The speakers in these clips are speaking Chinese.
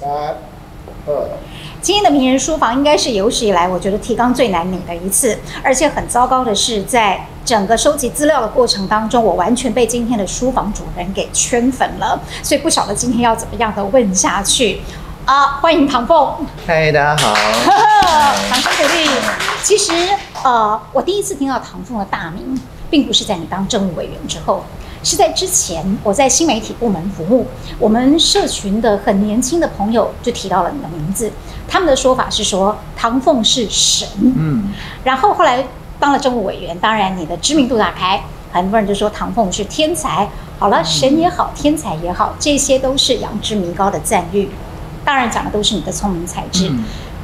三、二。今天的名人书房应该是有史以来我觉得提纲最难拧的一次，而且很糟糕的是，在整个收集资料的过程当中，我完全被今天的书房主人给圈粉了，所以不晓得今天要怎么样的问下去。啊，欢迎唐凤。嗨，大家好。掌声鼓励。其实，呃，我第一次听到唐凤的大名，并不是在你当政务委员之后。是在之前，我在新媒体部门服务，我们社群的很年轻的朋友就提到了你的名字，他们的说法是说唐凤是神，嗯，然后后来当了政务委员，当然你的知名度打开，很多人就说唐凤是天才，好了，神也好，天才也好，这些都是仰之弥高的赞誉，当然讲的都是你的聪明才智，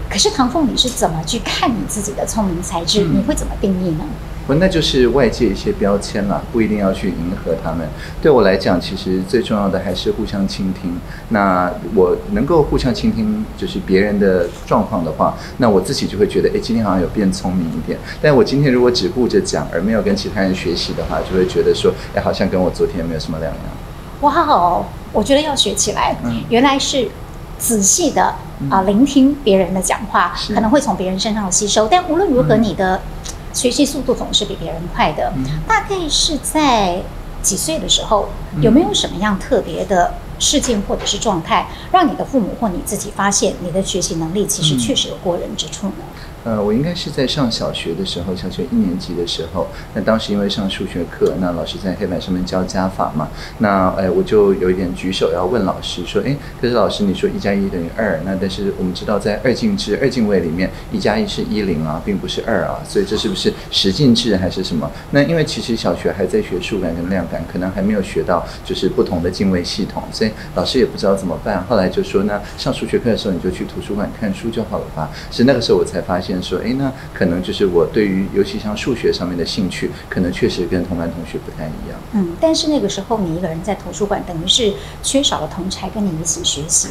可是唐凤你是怎么去看你自己的聪明才智？你会怎么定义呢？不，那就是外界一些标签了，不一定要去迎合他们。对我来讲，其实最重要的还是互相倾听。那我能够互相倾听，就是别人的状况的话，那我自己就会觉得，哎，今天好像有变聪明一点。但我今天如果只顾着讲，而没有跟其他人学习的话，就会觉得说，哎，好像跟我昨天没有什么两样。哇哦，我觉得要学起来。嗯，原来是仔细的啊，聆听别人的讲话，可能会从别人身上吸收。但无论如何，你的。学习速度总是比别人快的，大概是在几岁的时候，有没有什么样特别的事件或者是状态，让你的父母或你自己发现你的学习能力其实确实有过人之处呢？呃，我应该是在上小学的时候，小学一年级的时候，那当时因为上数学课，那老师在黑板上面教加法嘛，那哎，我就有一点举手要问老师说，哎，可是老师你说一加一等于二，那但是我们知道在二进制、二进位里面，一加一是一零啊，并不是二啊，所以这是不是十进制还是什么？那因为其实小学还在学数感跟量感，可能还没有学到就是不同的进位系统，所以老师也不知道怎么办。后来就说，那上数学课的时候你就去图书馆看书就好了吧。是那个时候我才发现。说，哎，那可能就是我对于尤其像数学上面的兴趣，可能确实跟同班同学不太一样。嗯，但是那个时候你一个人在图书馆，等于是缺少了同才跟你一起学习，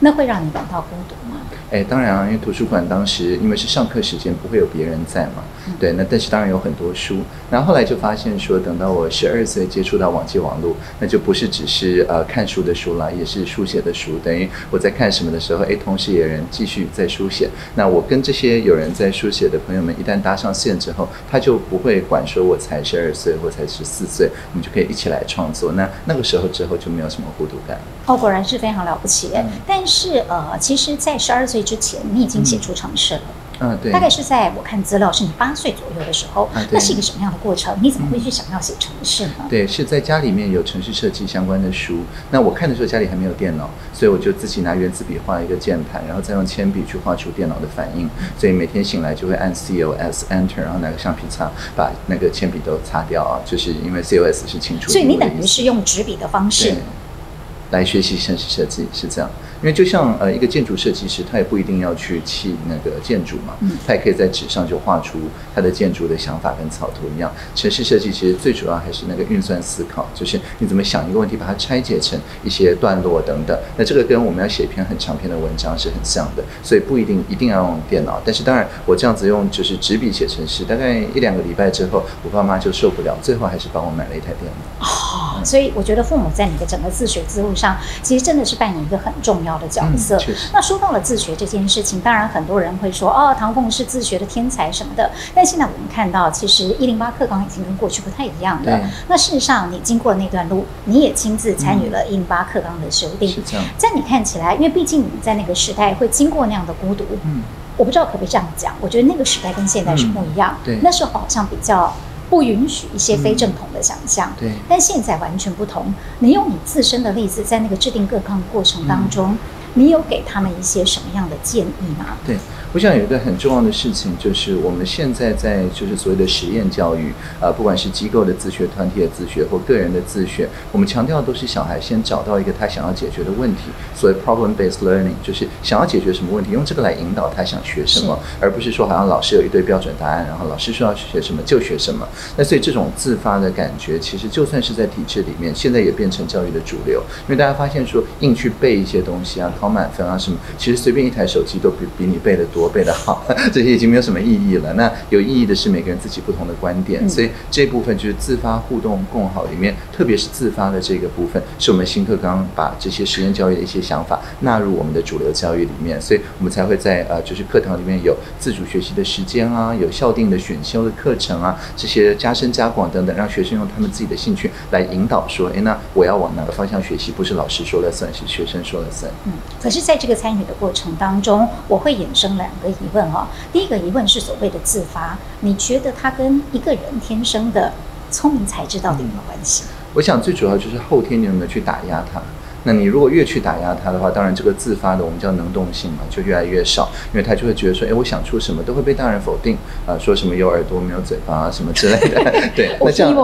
那会让你感到孤独吗？哎，当然啊，因为图书馆当时因为是上课时间，不会有别人在嘛。对，那但是当然有很多书。然后后来就发现说，等到我十二岁接触到网际网络，那就不是只是呃看书的书了，也是书写的书。等于我在看什么的时候，哎，同时也有人继续在书写。那我跟这些有人在书写的朋友们，一旦搭上线之后，他就不会管说我才十二岁或才十四岁，我们就可以一起来创作。那那个时候之后就没有什么孤独感。哦，果然是非常了不起。但是呃，其实，在十二岁之前，你已经写出城市了。嗯，对，大概是在我看资料，是你八岁左右的时候，那是一个什么样的过程？你怎么会去想要写城市呢？对，是在家里面有城市设计相关的书。那我看的时候家里还没有电脑，所以我就自己拿原子笔画一个键盘，然后再用铅笔去画出电脑的反应。所以每天醒来就会按 C O S Enter，然后拿个橡皮擦把那个铅笔都擦掉啊，就是因为 C O S 是清楚。所以你等于是用纸笔的方式来学习城市设计，是这样。因为就像呃一个建筑设计师，他也不一定要去砌那个建筑嘛，他也可以在纸上就画出他的建筑的想法跟草图一样。城市设计其实最主要还是那个运算思考，就是你怎么想一个问题，把它拆解成一些段落等等。那这个跟我们要写一篇很长篇的文章是很像的，所以不一定一定要用电脑。但是当然，我这样子用就是纸笔写城市，大概一两个礼拜之后，我爸妈就受不了，最后还是帮我买了一台电脑。哦，所以我觉得父母在你的整个自学之路上，其实真的是扮演一个很重要。的角色。那说到了自学这件事情，当然很多人会说，哦，唐凤是自学的天才什么的。但现在我们看到，其实一零八课纲已经跟过去不太一样了。那事实上，你经过那段路，你也亲自参与了一零八课纲的修订。是这样。在你看起来，因为毕竟你在那个时代会经过那样的孤独。嗯。我不知道可不可以这样讲？我觉得那个时代跟现在是不一样。对。那时候好像比较。不允许一些非正统的想象，对，但现在完全不同。你用你自身的例子，在那个制定各抗过程当中，你有给他们一些什么样的建议吗？对。我想有一个很重要的事情，就是我们现在在就是所谓的实验教育，呃，不管是机构的自学、团体的自学或个人的自学，我们强调都是小孩先找到一个他想要解决的问题，所谓 problem-based learning，就是想要解决什么问题，用这个来引导他想学什么，而不是说好像老师有一堆标准答案，然后老师说要学什么就学什么。那所以这种自发的感觉，其实就算是在体制里面，现在也变成教育的主流，因为大家发现说硬去背一些东西啊，考满分啊什么，其实随便一台手机都比比你背的多，背的好，这些已经没有什么意义了。那有意义的是每个人自己不同的观点，所以这部分就是自发互动共好里面，特别是自发的这个部分，是我们新课纲把这些实验教育的一些想法纳入我们的主流教育里面，所以我们才会在呃就是课堂里面有自主学习的时间啊，有校定的选修的课程啊，这些加深加广等等，让学生用他们自己的兴趣来引导说，哎，那我要往哪个方向学习，不是老师说了算，是学生说了算。嗯，可是在这个参与的过程当中，我会衍生两个疑问哦。第一个疑问是所谓的自发，你觉得他跟一个人天生的聪明才智到底有没有关系？我想最主要就是后天你有没有去打压他。那你如果越去打压他的话，当然这个自发的我们叫能动性嘛，就越来越少，因为他就会觉得说，哎，我想出什么都会被大人否定啊，说什么有耳朵没有嘴巴啊什么之类的，对，那这样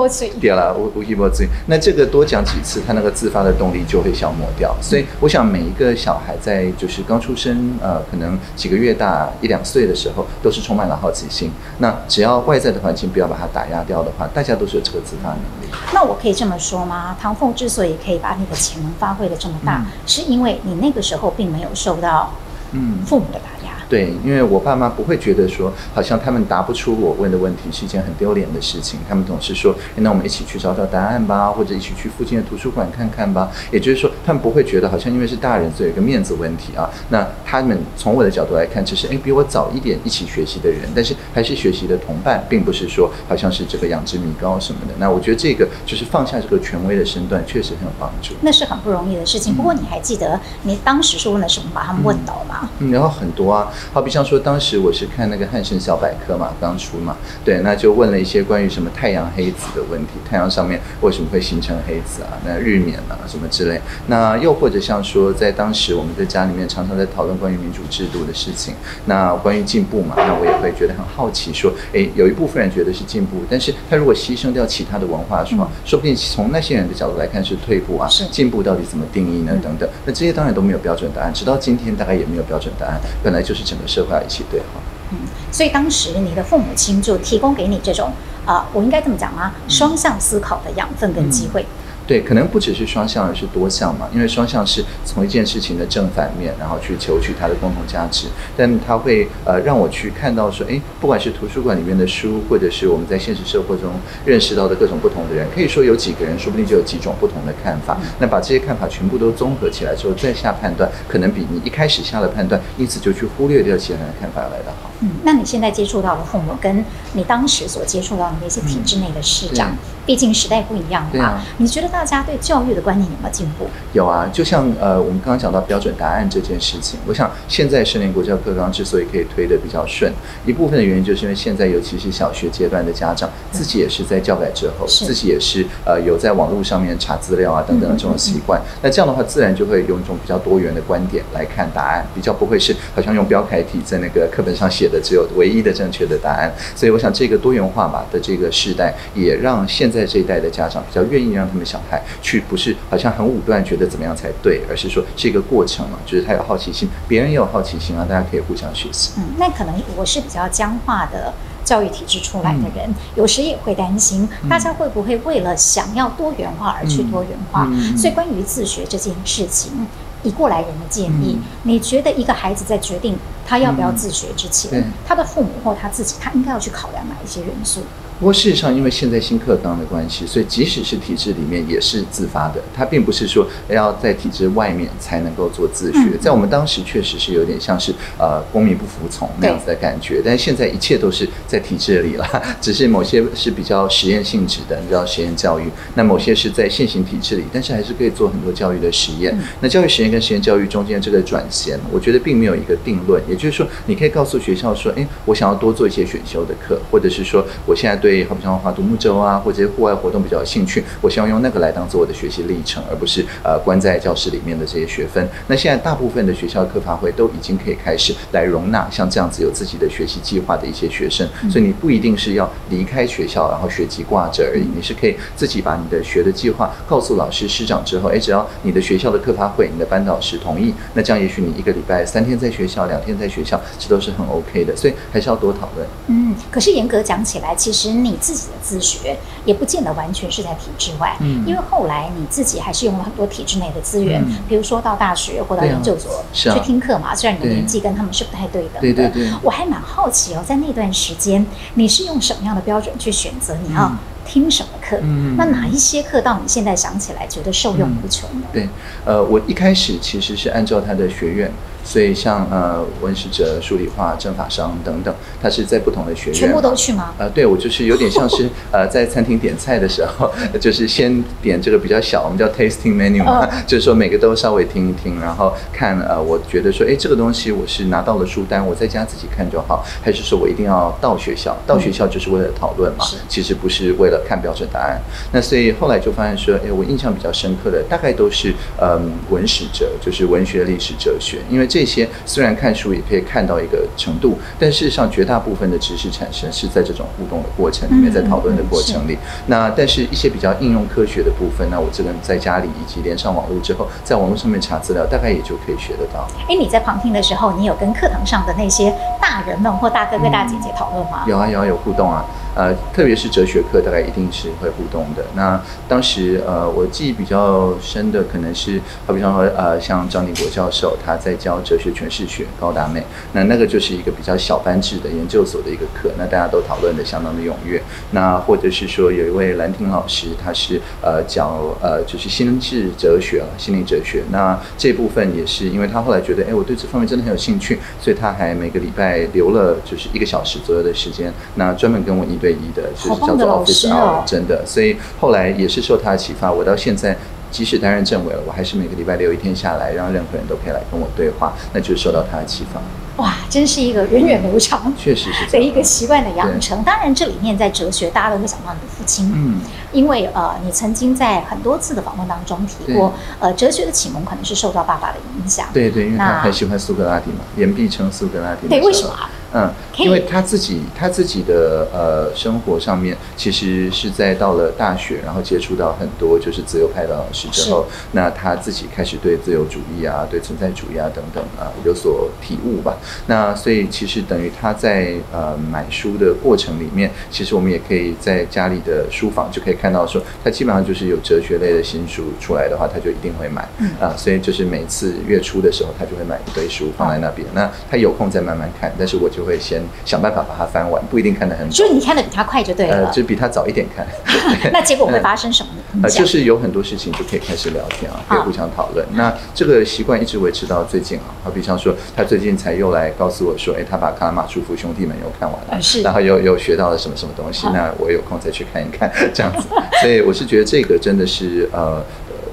对了，无无一波嘴，那这个多讲几次，他那个自发的动力就会消磨掉。所以我想每一个小孩在就是刚出生，呃，可能几个月大一两岁的时候，都是充满了好奇心。那只要外在的环境不要把它打压掉的话，大家都是有这个自发能力。那我可以这么说吗？唐凤之所以可以把你的潜能发挥。的这么大，是因为你那个时候并没有受到嗯父母的打压。对，因为我爸妈不会觉得说，好像他们答不出我问的问题是一件很丢脸的事情。他们总是说，那我们一起去找找答案吧，或者一起去附近的图书馆看看吧。也就是说，他们不会觉得好像因为是大人，所以有一个面子问题啊。那他们从我的角度来看，只是哎比我早一点一起学习的人，但是还是学习的同伴，并不是说好像是这个养之米高什么的。那我觉得这个就是放下这个权威的身段，确实很有帮助。那是很不容易的事情。不过你还记得你当时是问了什么把他们问倒吗？嗯，然后很多啊。好比像说，当时我是看那个汉神小百科嘛，刚出嘛，对，那就问了一些关于什么太阳黑子的问题，太阳上面为什么会形成黑子啊？那日冕啊什么之类。那又或者像说，在当时我们在家里面常常在讨论关于民主制度的事情，那关于进步嘛，那我也会觉得很好奇，说，诶，有一部分人觉得是进步，但是他如果牺牲掉其他的文化，说，说不定从那些人的角度来看是退步啊。进步到底怎么定义呢？等等。那这些当然都没有标准答案，直到今天大概也没有标准答案。本来就是整个社会一起对话。嗯，所以当时你的父母亲就提供给你这种啊，我应该这么讲吗？双向思考的养分跟机会。对，可能不只是双向，而是多项嘛。因为双向是从一件事情的正反面，然后去求取它的共同价值。但它会呃让我去看到说，哎，不管是图书馆里面的书，或者是我们在现实生活中认识到的各种不同的人，可以说有几个人，说不定就有几种不同的看法。那把这些看法全部都综合起来之后，再下判断，可能比你一开始下的判断，因此就去忽略掉其他人的看法要来得好。嗯，那你现在接触到的父母，跟你当时所接触到的那些体制内的市长，毕竟时代不一样嘛。你觉得大家对教育的观念有没有进步？有啊，就像呃，我们刚刚讲到标准答案这件事情，我想现在十年国教课纲之所以可以推的比较顺，一部分的原因就是因为现在尤其是小学阶段的家长，自己也是在教改之后，自己也是呃有在网络上面查资料啊等等的这种习惯。那这样的话，自然就会用一种比较多元的观点来看答案，比较不会是好像用标楷体在那个课本上写。的只有唯一的正确的答案，所以我想这个多元化吧的这个时代，也让现在这一代的家长比较愿意让他们小孩去，不是好像很武断觉得怎么样才对，而是说是一个过程嘛，就是他有好奇心，别人也有好奇心啊，大家可以互相学习。嗯，那可能我是比较僵化的教育体制出来的人，有时也会担心大家会不会为了想要多元化而去多元化，所以关于自学这件事情。以过来人的建议，你觉得一个孩子在决定他要不要自学之前，他的父母或他自己，他应该要去考量哪一些元素？不过事实上，因为现在新课纲的关系，所以即使是体制里面也是自发的。它并不是说要在体制外面才能够做自学。在我们当时确实是有点像是呃公民不服从那样子的感觉。但现在一切都是在体制里了，只是某些是比较实验性质的，你知道实验教育；那某些是在现行体制里，但是还是可以做很多教育的实验。那教育实验跟实验教育中间这个转衔，我觉得并没有一个定论。也就是说，你可以告诉学校说：“哎，我想要多做一些选修的课，或者是说我现在。”对，好比像划独木舟啊，或者户外活动比较有兴趣，我希望用那个来当做我的学习历程，而不是呃关在教室里面的这些学分。那现在大部分的学校课发会都已经可以开始来容纳像这样子有自己的学习计划的一些学生，所以你不一定是要离开学校，然后学籍挂着而已，你是可以自己把你的学的计划告诉老师师长之后，哎，只要你的学校的课发会、你的班导师同意，那这样也许你一个礼拜三天在学校，两天在学校，这都是很 OK 的。所以还是要多讨论。嗯，可是严格讲起来，其实。你自己的自学也不见得完全是在体制外，嗯因为后来你自己还是用了很多体制内的资源，嗯比如说到大学或到研究所、啊去听课嘛。虽然你的年纪跟他们是不太对等的，对对对我还蛮好奇哦，在那段时间你是用什么样的标准去选择你要嗯听什么课？嗯那哪一些课到你现在想起来觉得受用无穷呢？对，呃，我一开始其实是按照他的学院，所以像呃文史哲、数理化、政法商等等，他是在不同的学院全部都去吗？呃，对，我就是有点像是 呃，在餐厅点菜的时候，就是先点这个比较小，我们叫 tasting menu 嘛，就是说每个都稍微听一听，然后看呃，我觉得说，哎，这个东西我是拿到了书单，我在家自己看就好，还是说我一定要到学校？到学校就是为了讨论嘛，是其实不是为了看标准答案。那所以后来就发现说，哎，我印象比较深刻的大概都是嗯文史哲，就是文学、历史、哲学，因为这些虽然看书也可以看到一个程度，但事实上绝大部分的知识产生是在这种互动的过程里面，嗯在讨论的过程里。那但是一些比较应用科学的部分，那我这个人在家里以及连上网络之后，在网络上面查资料，大概也就可以学得到。哎，你在旁听的时候，你有跟课堂上的那些大人们或大哥哥大姐姐讨论吗？有啊有啊有互动啊，呃，特别是哲学课，大概一定是会互动的。那当时呃，我记忆比较深的可能是，好比方说呃，像张鼎国教授他在教哲学诠释学，高达美，那那个就是一个比较小班制的研究所的一个课，那大家都讨论的相当的踊跃。那或者是说有一位兰亭老师，他是呃讲呃就是心智哲学，心理哲学。那这部分也是因为他后来觉得，哎，我对这方面真的很有兴趣，所以他还每个礼拜留了就是一个小时左右的时间，那专门跟我一对一的，就是叫做 office hour，真的。所以后来也是受他的启发，我到现在。即使担任政委了，我还是每个礼拜留一天下来，让任何人都可以来跟我对话，那就是受到他的启发。哇，真是一个源远流长确实是这的样一个习惯的养成。当然，这里面在哲学，大家都会想到你的父亲，嗯，因为呃，你曾经在很多次的访问当中提过，呃，哲学的启蒙可能是受到爸爸的影响。对对，因为他那很喜欢苏格拉底嘛，言必称苏格拉底。对，为什么？啊？嗯，因为他自己他自己的呃生活上面，其实是在到了大学，然后接触到很多就是自由派的老师之后，那他自己开始对自由主义啊、对存在主义啊等等啊有所体悟吧。那所以其实等于他在呃买书的过程里面，其实我们也可以在家里的书房就可以看到说，他基本上就是有哲学类的新书出来的话，他就一定会买。嗯啊，所以就是每次月初的时候，他就会买一堆书放在那边。那他有空再慢慢看，但是我就会先想办法把它翻完，不一定看得很所懂。以你看的比他快就对了。呃，就比他早一点看。那结果会发生什么？呢 呃，就是有很多事情就可以开始聊天啊，可以互相讨论。那这个习惯一直维持到最近啊，好比像说，他最近才又来告诉我说，哎，他把《卡拉马舒夫兄弟们》又看完了，呃是然后又又学到了什么什么东西，那我有空再去看一看，这样子。所以我是觉得这个真的是呃。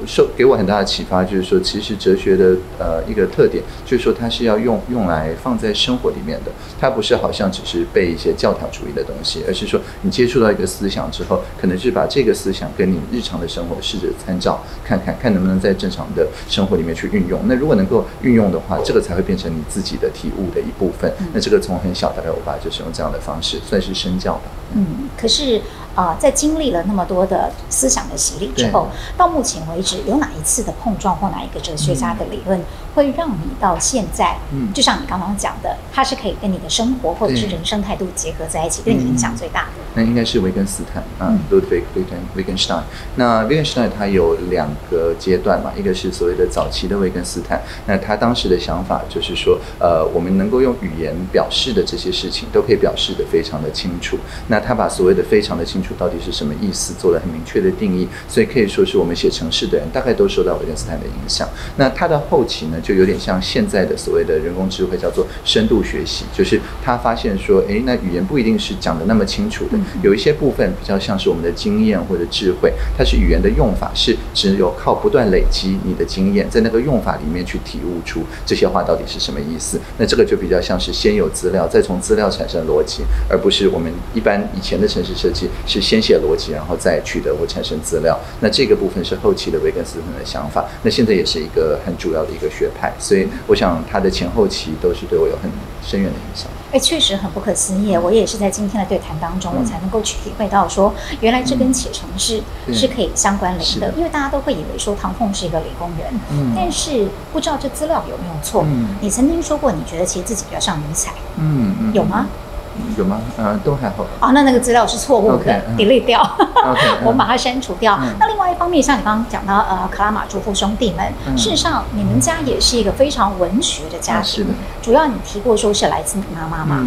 受给我很大的启发，就是说，其实哲学的呃一个特点，就是说它是要用用来放在生活里面的，它不是好像只是背一些教条主义的东西，而是说你接触到一个思想之后，可能是把这个思想跟你日常的生活试着参照，看看看能不能在正常的生活里面去运用。那如果能够运用的话，这个才会变成你自己的体悟的一部分。那这个从很小，大概我爸就是用这样的方式，算是身教吧。嗯，可是啊、呃在经历了那么多的思想的洗礼之后，到目前为止，有哪一次的碰撞或哪一个哲学家的理论，会让你到现在，嗯就像你刚刚讲的，它是可以跟你的生活或者是人生态度结合在一起，对你影响最大的？那应该是维根斯坦啊嗯，Ludwig Wittgenstein。那 Wittgenstein 他有两个阶段嘛，一个是所谓的早期的维根斯坦，那他当时的想法就是说，呃，我们能够用语言表示的这些事情，都可以表示的非常的清楚。那他把所谓的非常的清楚到底是什么意思，做了很明确的定义，所以可以说是我们写城市的人大概都受到维根斯坦的影响。那他的后期呢，就有点像现在的所谓的人工智慧，叫做深度学习，就是他发现说，诶，那语言不一定是讲的那么清楚的，有一些部分比较像是我们的经验或者智慧，它是语言的用法是只有靠不断累积你的经验，在那个用法里面去体悟出这些话到底是什么意思。那这个就比较像是先有资料，再从资料产生逻辑，而不是我们一般以前的城市设计是先写逻辑，然后再取得或产生资料。那这个部分是后期的维根斯坦的想法，那现在也是一个很主要的一个学派，所以我想他的前后期都是对我有很深远的影响。哎，确实很不可思议。我也是在今天的对谈当中，嗯我才能够去体会到说，原来这跟写程式对是可以相关联的的。因为大家都会以为说唐凤是一个理工人，嗯但是不知道这资料有没有错。嗯你曾经说过，你觉得其实自己比较像尼采，嗯嗯，有吗？有吗？呃，都还好。哦，那那个资料是错误的，delete 掉 我们把它删除掉。嗯那另外一方面，像你刚刚讲到呃，克拉玛族夫兄弟们，嗯事实上你们家也是一个非常文学的家庭。啊是的。主要你提过说是来自你妈妈嘛？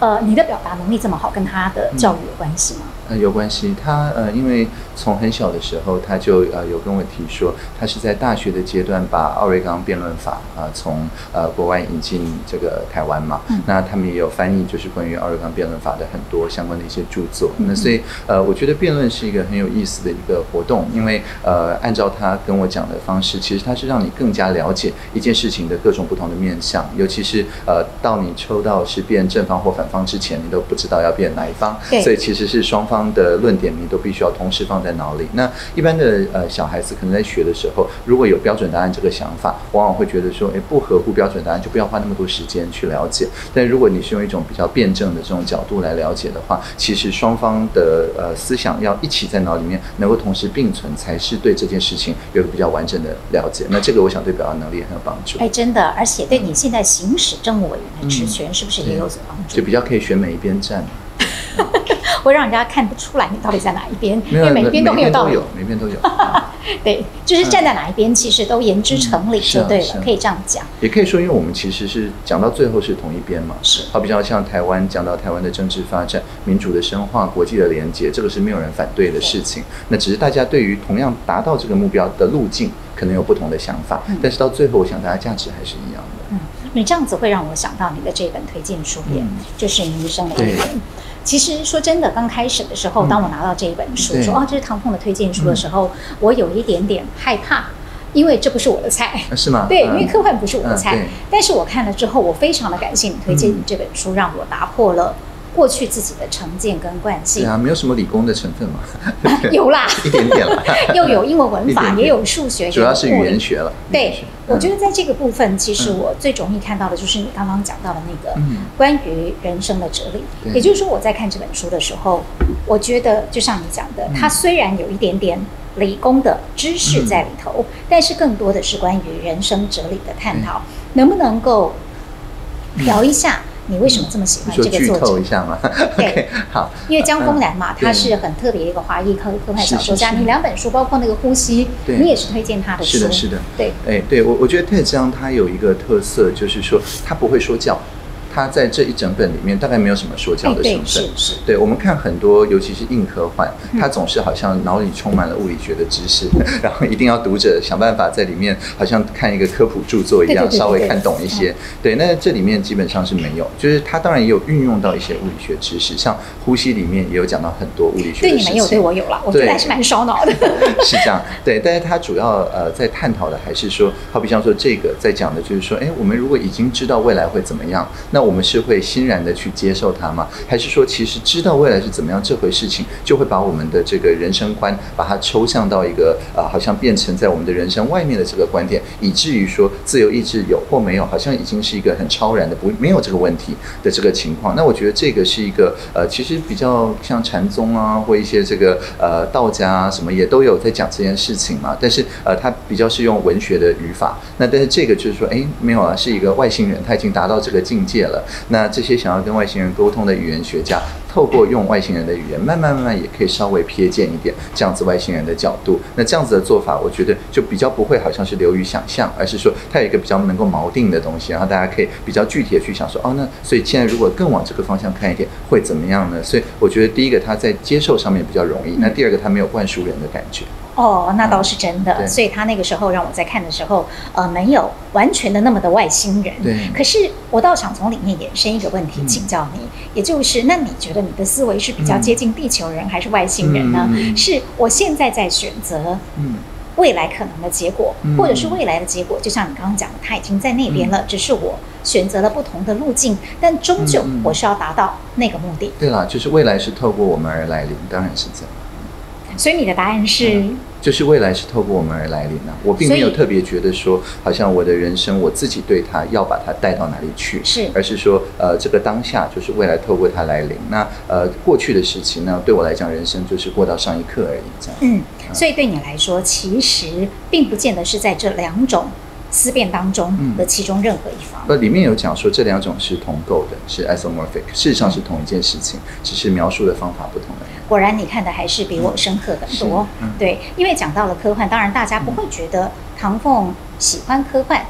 呃，你的表达能力这么好，跟他的教育有关系吗？呃，有关系。他呃，因为从很小的时候，他就呃有跟我提说，他是在大学的阶段把奥瑞冈辩论法啊、从呃国外引进这个台湾嘛。嗯那他们也有翻译，就是关于奥瑞冈辩论法的很多相关的一些著作。那所以呃，我觉得辩论是一个很有意思的一个活动，因为呃，按照他跟我讲的方式，其实他是让你更加了解一件事情的各种不同的面向，尤其是呃，到你抽到是辩正方或反方之前，你都不知道要辩哪一方。所以其实是双方的论点，你都必须要同时放在脑里。那一般的呃小孩子可能在学的时候，如果有标准答案这个想法，往往会觉得说，哎，不合乎标准答案就不要花那么多时间去了解。但如果你是用一种比较辩证的这种角度来了解的话，其实双方的呃思想要一起在脑里面能够同时并存，才是对这件事情有一个比较完整的了解。那这个我想对表达能力也很有帮助。哎，真的，而且对你现在行使政务委员的职权，是不是也有所帮助就？比较可以选每一边站，会让人家看不出来你到底在哪一边，因为每一边都很有道理每。每边都有。对，就是站在哪一边，其实都言之成理，就对了，可以这样讲。也可以说，因为我们其实是讲到最后是同一边嘛。是好比较像台湾讲到台湾的政治发展、民主的深化、国际的连接，这个是没有人反对的事情。那只是大家对于同样达到这个目标的路径，可能有不同的想法。嗯但是到最后，我想大家价值还是一样的。嗯，你这样子会让我想到你的这本推荐书也，嗯就是《民生的对一点》。其实说真的，刚开始的时候，嗯。当我拿到这一本书，对。说哦这是唐凤的推荐书的时候，我有一点点害怕，因为这不是我的菜。啊是吗？对，嗯。因为科幻不是我的菜，但是我看了之后，我非常的感谢你推荐你这本书，让我打破了过去自己的成见跟惯对性。啊，没有什么理工的成分嘛，有啦，一点点啦，又有英文文法，也有数学，主要是语言学了。对学，我觉嗯得在这个部分，其实嗯。我最容易看到的就是你刚刚讲到的那个嗯。关于人生的哲理。对。也就是说，我在看这本书的时候，我觉得就像你讲的，嗯。它虽然有一点点理工的知识在里头，但是更多的是关于人生哲理的探讨。能不能够聊一下你为什么这么喜欢这个作者透一？下嘛对？OK，好。因为江峰南嘛，嗯他是很特别一个华裔科科幻小说家。你两本书，包括那个《呼吸》，对你也是推荐他的书。是的，是的。对，哎，对我我觉得泰江他有一个特色，就是说他不会说教，他在这一整本里面大概没有什么说教的成，分。是是。对我们看很多，尤其是硬科幻，嗯它总是好像脑里充满了物理学的知识，然后一定要读者想办法在里面，好像看一个科普著作一样，稍微看懂一些。对，那这里面基本上是没有，就是它当然也有运用到一些物理学知识，像呼吸里面也有讲到很多物理学。对你没有，对我有了，我觉得还是蛮烧脑的。是这样，对，但是它主要呃在探讨的还是说，好比像说这个在讲的就是说，哎，我们如果已经知道未来会怎么样，那我们是会欣然的去接受它吗？还是说其实知道未来是怎么样这回事情，就会把我们的这个人生观把它抽象到一个呃好像变成在我们的人生外面的这个观点，以至于说自由意志有或没有，好像已经是一个很超然的不没有这个问题的这个情况。那我觉得这个是一个呃其实比较像禅宗啊或一些这个呃道家啊什么也都有在讲这件事情嘛，但是呃它比较是用文学的语法，那但是这个就是说哎没有啊，是一个外星人，他已经达到这个境界了。那这些想要跟外星人沟通的语言学家，透过用外星人的语言，慢慢慢慢也可以稍微瞥见一点这样子外星人的角度。那这样子的做法，我觉得就比较不会好像是流于想象，而是说它有一个比较能够锚定的东西，然后大家可以比较具体的去想说，哦，那所以现在如果更往这个方向看一点，会怎么样呢？所以我觉得第一个它在接受上面比较容易，那第二个它没有灌输人的感觉。哦，那倒是真的。对所以他那个时候让我在看的时候，呃，没有完全的那么的外星人。对可是我倒想从里面衍生一个问题，嗯请教你，也就是，那你觉得你的思维是比较接近地球人还是外星人呢？嗯是我现在在选择嗯，未来可能的结果，嗯。或者是未来的结果，就像你刚刚讲的，它已经在那边了，只是我选择了不同的路径，但终究我是要达到那个目的。对了，就是未来是透过我们而来临，当然是这样。所以你的答案是，嗯就是未来是透过我们而来临啊，我并没有特别觉得说，好像我的人生我自己对它要把它带到哪里去，是而是说，呃，这个当下就是未来透过它来临。那呃，过去的事情呢，对我来讲，人生就是过到上一刻而已，这样。嗯，所以对你来说，其实并不见得是在这两种思辨当中的其中任何一方。呃，里面有讲说这两种是同构的，是 isomorphic，事实上是同一件事情，只是描述的方法不同而已。果然，你看的还是比我深刻很多。嗯对，因为讲到了科幻，当然大家不会觉得唐凤喜欢科幻，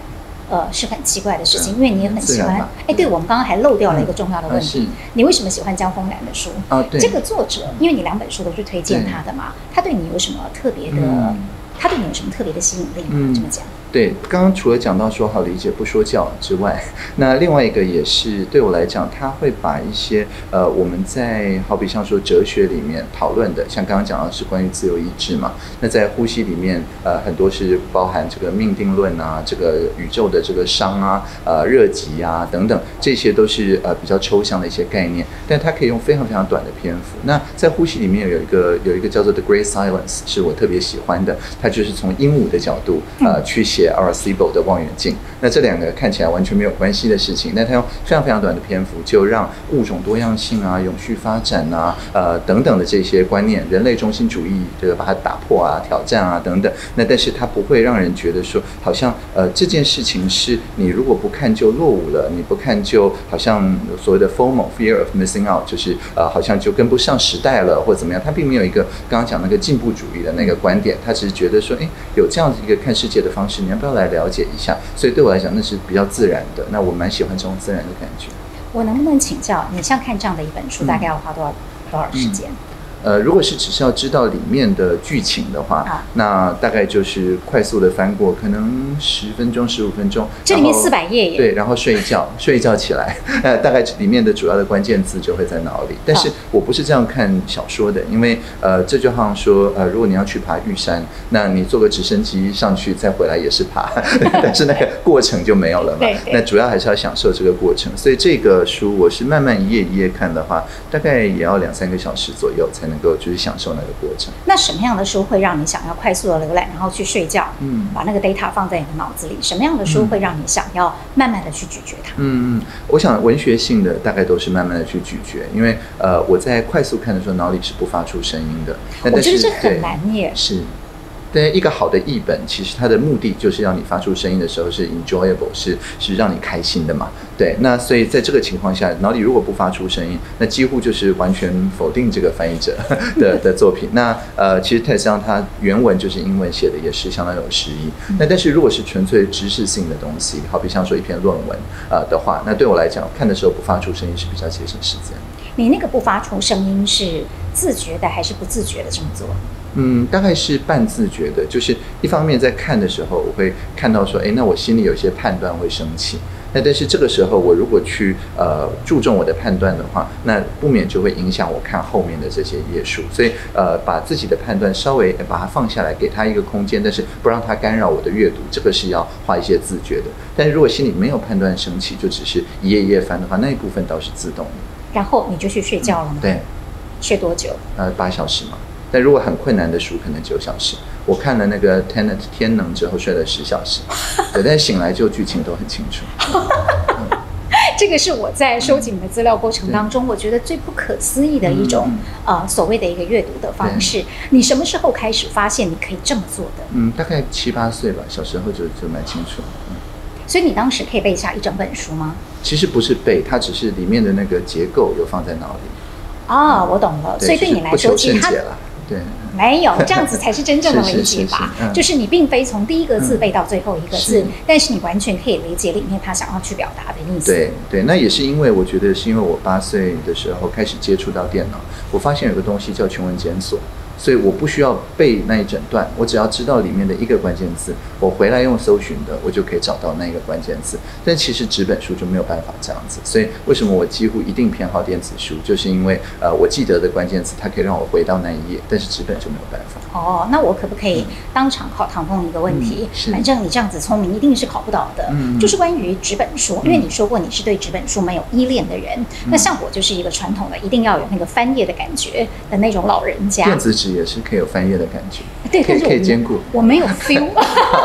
呃，是很奇怪的事情，因为你也很喜欢。哎，对，我们刚刚还漏掉了一个重要的问题，你为什么喜欢江峰南的书？啊，对，这个作者，因为你两本书都是推荐他的嘛，他对你有什么特别的？嗯他对你有什么特别的吸引力吗？嗯这么讲，对，刚刚除了讲到说好理解不说教之外，那另外一个也是对我来讲，他会把一些呃我们在好比像说哲学里面讨论的，像刚刚讲到是关于自由意志嘛，那在呼吸里面呃很多是包含这个命定论啊，这个宇宙的这个熵啊、呃热极啊等等，这些都是呃比较抽象的一些概念，但它可以用非常非常短的篇幅。那在呼吸里面有一个有一个叫做 The Great Silence，是我特别喜欢的，它就是从鹦鹉的角度呃去 Arecibo 的望远镜。那这两个看起来完全没有关系的事情，那它用非常非常短的篇幅，就让物种多样性啊、永续发展啊、呃等等的这些观念，人类中心主义这个把它打破啊、挑战啊等等。那但是它不会让人觉得说，好像呃这件事情是你如果不看就落伍了，你不看就好像所谓的 FOMO fear of missing out，就是呃好像就跟不上时代了或怎么样。它并没有一个刚刚讲那个进步主义的那个观点，他只是觉得说，哎，有这样子一个看世界的方式，你要不要来了解一下？所以对我来讲，那是比较自然的。那我蛮喜欢这种自然的感觉。我能不能请教你，像看这样的一本书，嗯大概要花多少多少时间？呃，如果是只是要知道里面的剧情的话，啊那大概就是快速的翻过，可能十分钟、十五分钟。这里面四百页耶，对，然后睡一觉，睡一觉起来，呃，大概里面的主要的关键字就会在脑里。但是我不是这样看小说的，因为呃，这就好像说，呃，如果你要去爬玉山，那你坐个直升机上去再回来也是爬，但是那个过程就没有了嘛对。对那主要还是要享受这个过程。所以这个书我是慢慢一页一页看的话，大概也要两三个小时左右才能够就是享受那个过程。那什么样的书会让你想要快速的浏览，然后去睡觉？嗯把那个 data 放在你的脑子里。什么样的书会让你想要慢慢的去咀嚼它？嗯，嗯，我想文学性的大概都是慢慢的去咀嚼，因为呃我在快速看的时候，脑里是不发出声音的。那我但是觉得这很难耶。是，对一个好的译本，其实它的目的就是让你发出声音的时候是 enjoyable，是是让你开心的嘛。对，那所以在这个情况下，脑里如果不发出声音，那几乎就是完全否定这个翻译者 的的作品。那呃，其实泰斯让他原文就是英文写的，也是相当有诗意。那但是如果是纯粹知识性的东西，好比像说一篇论文呃的话，那对我来讲，看的时候不发出声音是比较节省时间。你那个不发出声音是自觉的还是不自觉的这么做？嗯，大概是半自觉的，就是一方面在看的时候，我会看到说，哎，那我心里有一些判断会生气。那但是这个时候，我如果去呃注重我的判断的话，那不免就会影响我看后面的这些页数。所以呃，把自己的判断稍微呃把它放下来，给他一个空间，但是不让它干扰我的阅读，这个是要花一些自觉的。但是如果心里没有判断生气，就只是一页一页翻的话，那一部分倒是自动的。然后你就去睡觉了吗？对，睡多久？呃，八小时嘛。但如果很困难的书，可能九小时。我看了那个《Tenet》天能之后，睡了十小时。对，但醒来就剧情都很清楚。这个是我在收集你的资料过程当中，我觉得最不可思议的一种嗯呃所谓的一个阅读的方式。你什么时候开始发现你可以这么做的？嗯，大概七八岁吧，小时候就就蛮清楚。嗯，所以你当时可以背下一整本书吗？其实不是背，它只是里面的那个结构有放在脑里。啊，我懂了。所以对你来说，其实它。对，没有 这样子才是真正的理解是吧是？嗯就是你并非从第一个字嗯背到最后一个字是，但是你完全可以理解里面他想要去表达的意思。对对，那也是因为我觉得是因为我八岁的时候开始接触到电脑，我发现有个东西叫全文检索，所以我不需要背那一整段，我只要知道里面的一个关键字，我回来用搜寻的，我就可以找到那一个关键字。但其实纸本书就没有办法这样子，所以为什么我几乎一定偏好电子书，就是因为呃我记得的关键词，它可以让我回到那一页，但是纸本就没有办法。哦，那我可不可以当场考唐凤一个问题？嗯是反正你这样子聪明，一定是考不倒的。嗯就是关于纸本书，因为你说过你是对纸本书没有依恋的人。嗯那像我就是一个传统的，一定要有那个翻页的感觉的那种老人家。电子纸也是可以有翻页的感觉，对，可以但是我没可以兼顾。我没有 feel。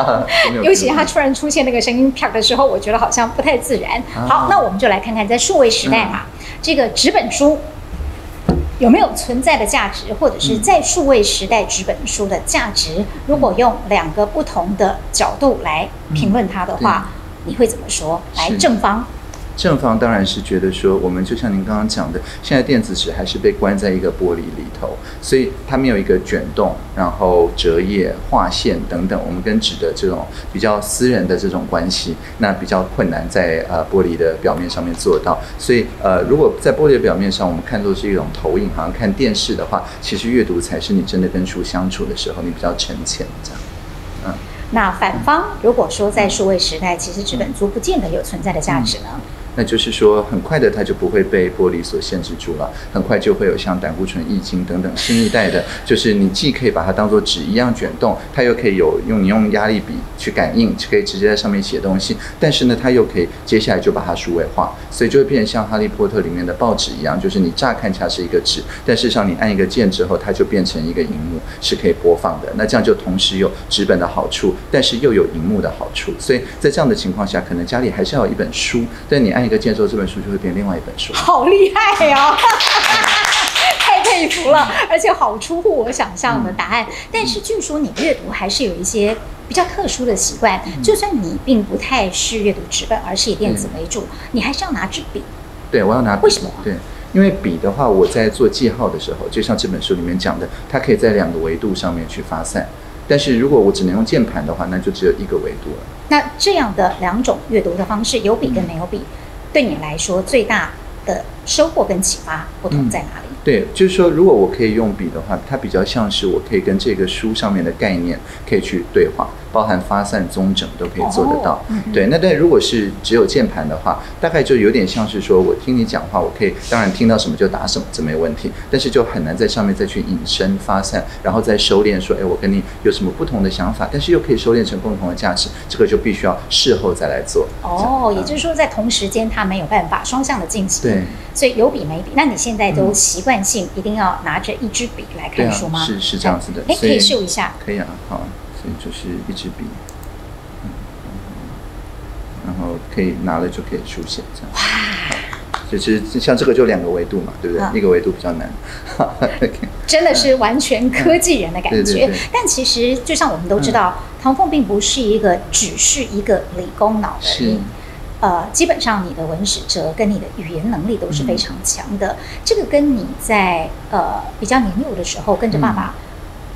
尤其它突然出现那个声音啪的时候，我觉得好像不太自然。啊好，那我们就来看看在数位时代嘛，这个纸本书有没有存在的价值，或者是在数位时代纸本书的价值？如果用两个不同的角度来评论它的话，你会怎么说？来，正方。正方当然是觉得说，我们就像您刚刚讲的，现在电子纸还是被关在一个玻璃里头，所以它没有一个卷动、然后折页、划线等等，我们跟纸的这种比较私人的这种关系，那比较困难在呃玻璃的表面上面做到。所以呃，如果在玻璃的表面上，我们看作是一种投影，好像看电视的话，其实阅读才是你真的跟书相处的时候，你比较沉潜这样。嗯，那反方如果说在数位时代，其实纸本书不见得有存在的价值呢？那就是说，很快的它就不会被玻璃所限制住了，很快就会有像胆固醇、易经等等新一代的，就是你既可以把它当做纸一样卷动，它又可以有用你用压力笔去感应，可以直接在上面写东西，但是呢，它又可以接下来就把它数位化，所以就会变成像《哈利波特》里面的报纸一样，就是你乍看起来是一个纸，但事实上你按一个键之后，它就变成一个荧幕，是可以播放的。那这样就同时有纸本的好处，但是又有荧幕的好处，所以在这样的情况下，可能家里还是要有一本书，但你按。一个建筑，这本书就会变另外一本书。好厉害呀！太佩服了，而且好出乎我想象的答案。但是据说你阅读还是有一些比较特殊的习惯，就算你并不太是阅读纸本，而是以电子为主，你还是要拿支笔。对，我要拿。为什么？对，因为笔的话，我在做记号的时候，就像这本书里面讲的，它可以在两个维度上面去发散。但是如果我只能用键盘的话，那就只有一个维度了。那这样的两种阅读的方式，有笔跟没有笔。对你来说，最大的收获跟启发不同在哪里？对，就是说，如果我可以用笔的话，它比较像是我可以跟这个书上面的概念可以去对话。包含发散、中整都可以做得到，对。那但如果是只有键盘的话，大概就有点像是说我听你讲话，我可以当然听到什么就打什么，这没问题。但是就很难在上面再去引申、发散，然后再收敛，说，哎，我跟你有什么不同的想法，但是又可以收敛成共同的价值，这个就必须要事后再来做。哦，也就是说，在同时间它没有办法双向的进行。对。所以有笔没笔，那你现在都习惯性一定要拿着一支笔来看书吗？是是这样子的。哎，可以秀一下。可以啊，好。就是一支笔，然后可以拿了就可以书写这样。哇！就是像这个就两个维度嘛，对不对？一个维度比较难。真的是完全科技人的感觉。但其实就像我们都知道，唐凤并不是一个只是一个理工脑的人。呃，基本上你的文史哲跟你的语言能力都是非常强的。这个跟你在呃比较年幼的时候跟着爸爸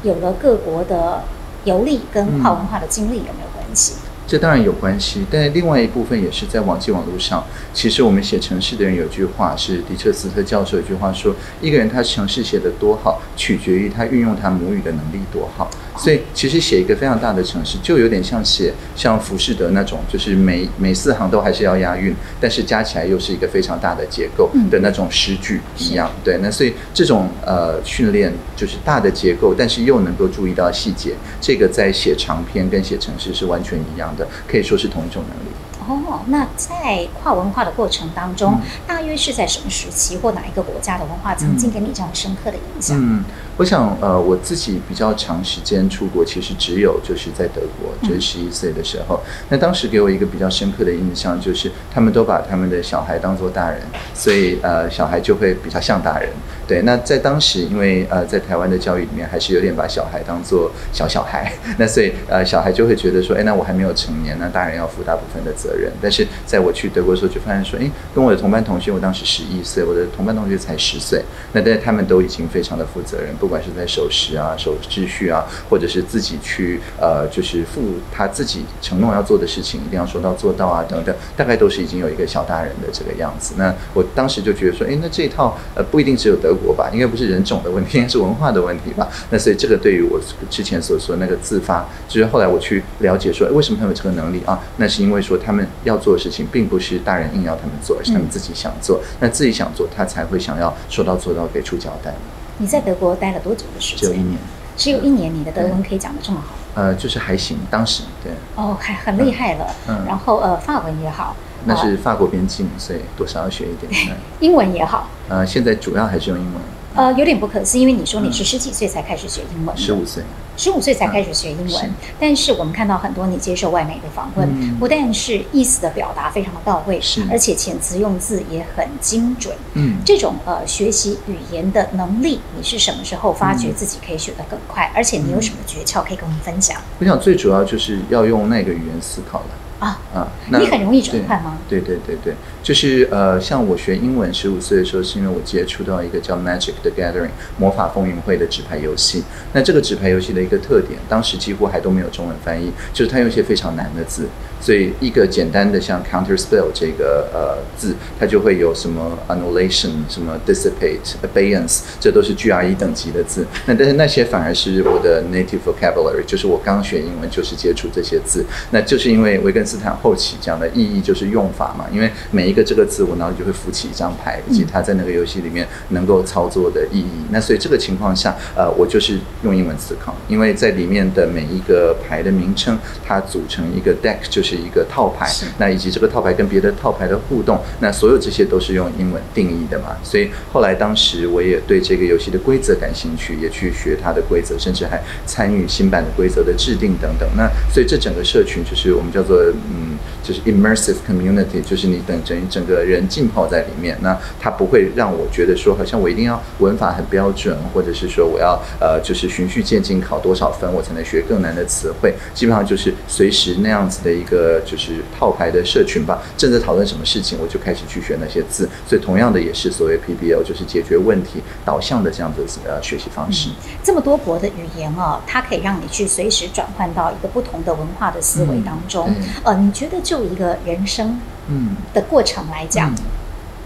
有了各国的。游历跟跨文化的经历有没有关系？这当然有关系，但另外一部分也是在网际网络上。其实我们写城市的人有句话是迪彻斯特教授有句话说：一个人他城市写的多好，取决于他运用他母语的能力多好。所以其实写一个非常大的城市，就有点像写像浮士德那种，就是每每四行都还是要押韵，但是加起来又是一个非常大的结构的那种诗句一样。对，那所以这种呃训练就是大的结构，但是又能够注意到细节，这个在写长篇跟写城市是完全一样的，可以说是同一种能力。哦，那在跨文化的过程当中，大约是在什么时期或哪一个国家的文化曾经给你这样深刻的印象？嗯。我想，呃，我自己比较长时间出国，其实只有就是在德国，就是十一岁的时候。那当时给我一个比较深刻的印象，就是他们都把他们的小孩当做大人，所以呃，小孩就会比较像大人。对，那在当时，因为呃，在台湾的教育里面，还是有点把小孩当做小小孩，那所以呃，小孩就会觉得说，哎，那我还没有成年，那大人要负大部分的责任。但是在我去德国的时候，就发现说，哎，跟我的同班同学，我当时十一岁，我的同班同学才十岁，那但他们都已经非常的负责任。不管是在守时啊、守秩序啊，或者是自己去呃，就是负他自己承诺要做的事情，一定要说到做到啊，等等，大概都是已经有一个小大人的这个样子。那我当时就觉得说，哎，那这一套呃，不一定只有德国吧，应该不是人种的问题，应该是文化的问题吧。那所以这个对于我之前所说那个自发，就是后来我去了解说，为什么他们有这个能力啊？那是因为说他们要做的事情，并不是大人硬要他们做，而是他们自己想做。那自己想做，他才会想要说到做到，给出交代。你在德国待了多久的时间？只有一年。只有一年，你的德文可以讲得这么好？呃，就是还行，当时对。哦，还很厉害了。嗯。然后呃，法文也好。那是法国边境，所以多少要学一点。英文也好。呃，现在主要还是用英文。呃，有点不可思议，因为你说你是十几岁才开始学英文，十五岁，十五岁才开始学英文，是但是我们看到很多你接受外媒的访问，嗯不但是意思的表达非常的到位是，而且遣词用字也很精准。嗯，这种呃学习语言的能力，你是什么时候发觉自己可以学得更快？而且你有什么诀窍可以跟我们分享我想最主要就是要用那个语言思考了。啊？啊，你很容易转换吗？对对对对，就是呃，像我学英文，十五岁的时候，是因为我接触到一个叫 Magic 的 Gathering 魔法风云会的纸牌游戏。那这个纸牌游戏的一个特点，当时几乎还都没有中文翻译，就是它有一些非常难的字，所以一个简单的像 Counter Spell 这个呃字，它就会有什么 annulation、什么 dissipate、abeyance，这都是 GRE 等级的字。那但是那些反而是我的 native vocabulary，就是我刚学英文就是接触这些字。那就是因为维根斯坦后期讲的意义就是用法嘛，因为每一个这个字我脑里就会浮起一张牌，以及它在那个游戏里面能够操作的意义。那所以这个情况下，呃，我就是用英文思考，因为在里面的每一个牌的名称，它组成一个 deck，就是一个套牌，那以及这个套牌跟别的套牌的互动，那所有这些都是用英文定义的嘛。所以后来当时我也对这个游戏的规则感兴趣，也去学它的规则，甚至还参与新版的规则的制定等等。那所以这整个社群就是我们叫做嗯，就是 immersive community，就是你等整整个人浸泡在里面，那它不会让我觉得说好像我一定要文法很标准，或者是说我要呃就是循序渐进考多少分我才能学更难的词汇，基本上就是随时那样子的一个就是套牌的社群吧。正在讨论什么事情，我就开始去学那些字。所以同样的也是所谓 PBL，就是解决问题导向的这样子呃学习方式。这么多国的语言哦，它可以让你去随时转换到一个不同的文化的思维当中。呃，你觉得就一个人生嗯。的过程来讲，嗯。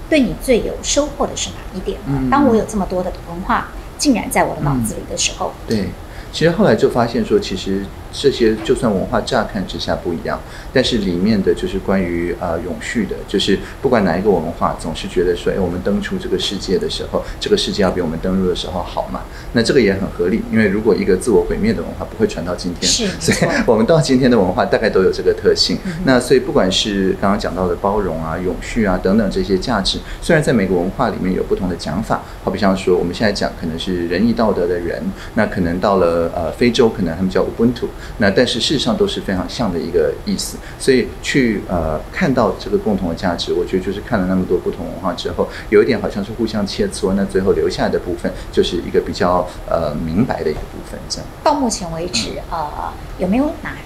对你最有收获的是哪一点？嗯。当我有这么多的文化竟然在我的脑子里的时候，对，其实后来就发现说，其实这些就算文化乍看之下不一样，但是里面的就是关于呃永续的，就是不管哪一个文化，总是觉得说，哎，我们登出这个世界的时候，这个世界要比我们登入的时候好嘛。那这个也很合理，因为如果一个自我毁灭的文化不会传到今天，是所以我们到今天的文化大概都有这个特性。嗯那所以不管是刚刚讲到的包容啊、永续啊等等这些价值，虽然在每个文化里面有不同的讲法，好比像说我们现在讲可能是仁义道德的人，那可能到了呃非洲，可能他们叫 Ubuntu，那但是事实上都是非常像的一个意思。所以去呃看到这个共同的价值，我觉得就是看了那么多不同文化之后，有一点好像是互相切磋，那最后留下来的部分就是一个比较呃明白的一个部分，这样。到目前为止，呃，有没有哪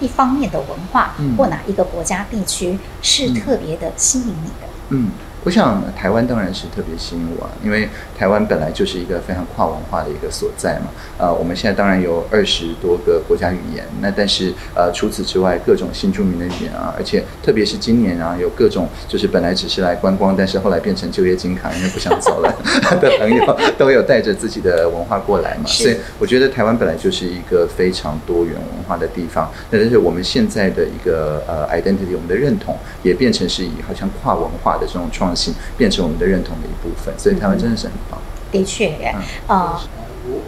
一方面的文化、嗯或哪一个国家地区是嗯特别的吸引你的？嗯，我想台湾当然是特别吸引我啊，因为台湾本来就是一个非常跨文化的一个所在嘛。呃，我们现在当然有二十多个国家语言，那但是呃除此之外，各种新著名的语言啊，而且特别是今年啊，有各种就是本来只是来观光，但是后来变成就业金卡，因为不想走了 的朋友，都有带着自己的文化过来嘛。所以我觉得台湾本来就是一个非常多元文化的地方，那但是我们现在的一个呃 identity，我们的认同也变成是以好像跨文化的这种创新，变成我们的认同的一部分，所以台湾真的是很棒。的确，嗯呃，五、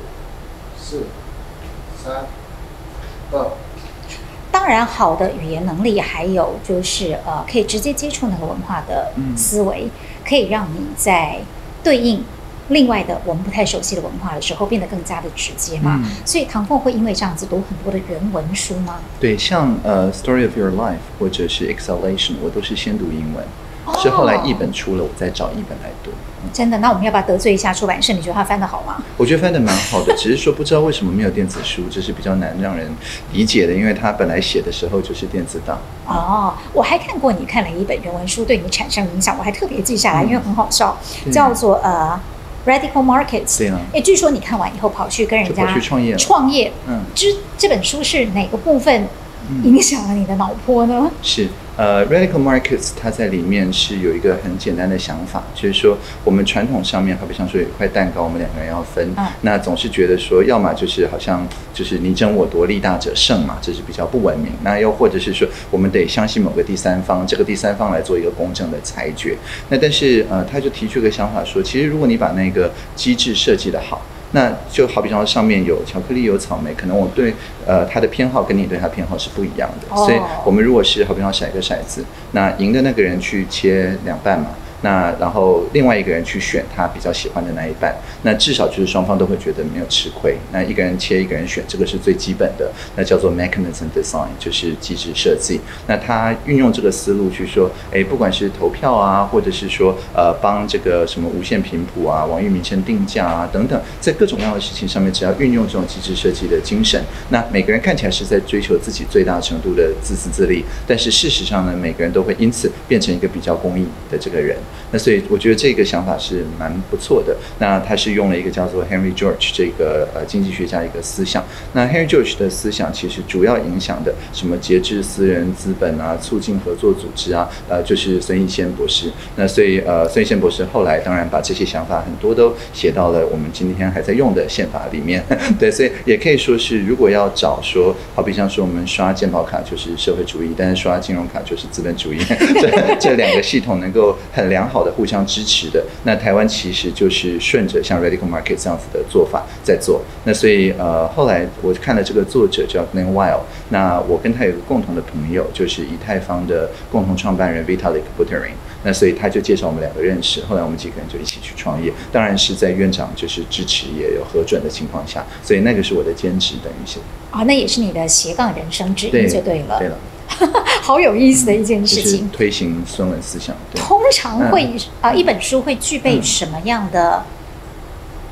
四、三、二。当然，好的语言能力还有就是呃，可以直接接触那个文化的嗯思维，可以让你在对应另外的我们不太熟悉的文化的时候变得更加的直接嘛。嗯所以唐凤会因为这样子读很多的原文书吗？对，像呃《Story of Your Life》或者是《Exhalation》，我都是先读英文，是后来译本出了，我再找译本来读。嗯真的？那我们要不要得罪一下出版社？你觉得他翻的好吗？我觉得翻的蛮好的，只是说不知道为什么没有电子书，这是比较难让人理解的，因为他本来写的时候就是电子档。哦，我还看过你看了一本原文书对你产生影响，我还特别记下来，嗯因为很好笑，叫做呃 Radical Markets。对啊哎，据说你看完以后跑去跟人家去创业了创业，嗯，这这本书是哪个部分嗯影响了你的脑波呢？是，呃，Radical Markets 它在里面是有一个很简单的想法，就是说我们传统上面，好比像说有一块蛋糕，我们两个人要分，嗯那总是觉得说，要么就是好像就是你争我夺，力大者胜嘛，这是比较不文明。那又或者是说，我们得相信某个第三方，这个第三方来做一个公正的裁决。那但是呃，他就提出一个想法说，其实如果你把那个机制设计的好。那就好比说上面有巧克力有草莓，可能我对呃它的偏好跟你对它偏好是不一样的，哦。所以我们如果是好比说骰个骰子，那赢的那个人去切两半嘛，那然后另外一个人去选他比较喜欢的那一半，那至少就是双方都会觉得没有吃亏。那一个人切，一个人选，这个是最基本的，那叫做 mechanism design，就是机制设计。那他运用这个思路去说，哎，不管是投票啊，或者是说呃帮这个什么无线频谱啊、网域名称定价啊等等，在各种各样的事情上面，只要运用这种机制设计的精神，那每个人看起来是在追求自己最大程度的自私自利，但是事实上呢，每个人都会因此变成一个比较公益的这个人。那所以我觉得这个想法是蛮不错的。那他是用了一个叫做 Henry George 这个呃经济学家一个思想。那 Henry George 的思想其实主要影响的什么节制私人资本啊，促进合作组织啊，呃，就是孙逸仙博士。那所以呃，孙逸仙博士后来当然把这些想法很多都写到了我们今天还在用的宪法里面。对，所以也可以说是，如果要找说，好比像说我们刷健保卡就是社会主义，但是刷金融卡就是资本主义，这这两个系统能够很良好的互相支持的，那台湾其实就是顺着像 Radical Market 这样子的做法在做。那所以呃，后来我看了这个作者叫 Glenn Weil，那我跟他有个共同的朋友，就是以太坊的共同创办人 Vitalik Buterin。那所以他就介绍我们两个认识，后来我们几个人就一起去创业，当然是在院长就是支持也有核准的情况下，所以那个是我的兼职，等于是啊，那也是你的斜杠人生之一，就对了，对了，好有意思的一件事情，推行孙文思想。通常会啊，一本书会具备什么样的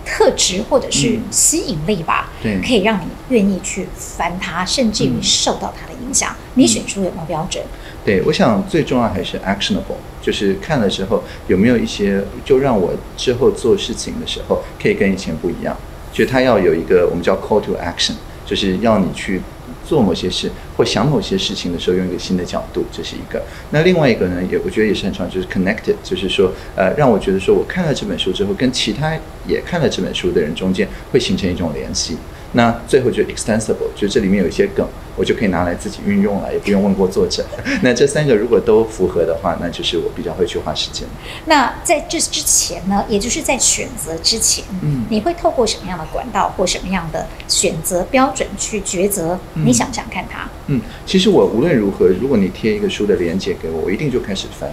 特质或者是吸引力吧？对，可以让你愿意去翻它，甚至于受到它的影响。你选书有没有标准？对，我想最重要还是 actionable，就是看了之后有没有一些，就让我之后做事情的时候可以跟以前不一样。就它要有一个我们叫 call to action，就是要你去做某些事或想某些事情的时候，用一个新的角度，这是一个。那另外一个呢，也我觉得也是很重要，就是 connected，就是说，呃，让我觉得说我看了这本书之后，跟其他也看了这本书的人中间会形成一种联系。那最后就 extensible，就这里面有一些梗，我就可以拿来自己运用了，也不用问过作者。那这三个如果都符合的话，那就是我比较会去花时间。那在这之前呢，也就是在选择之前，嗯，你会透过什么样的管道或什么样的选择标准去抉择？你想想看它。嗯，其实我无论如何，如果你贴一个书的链接给我，我一定就开始翻。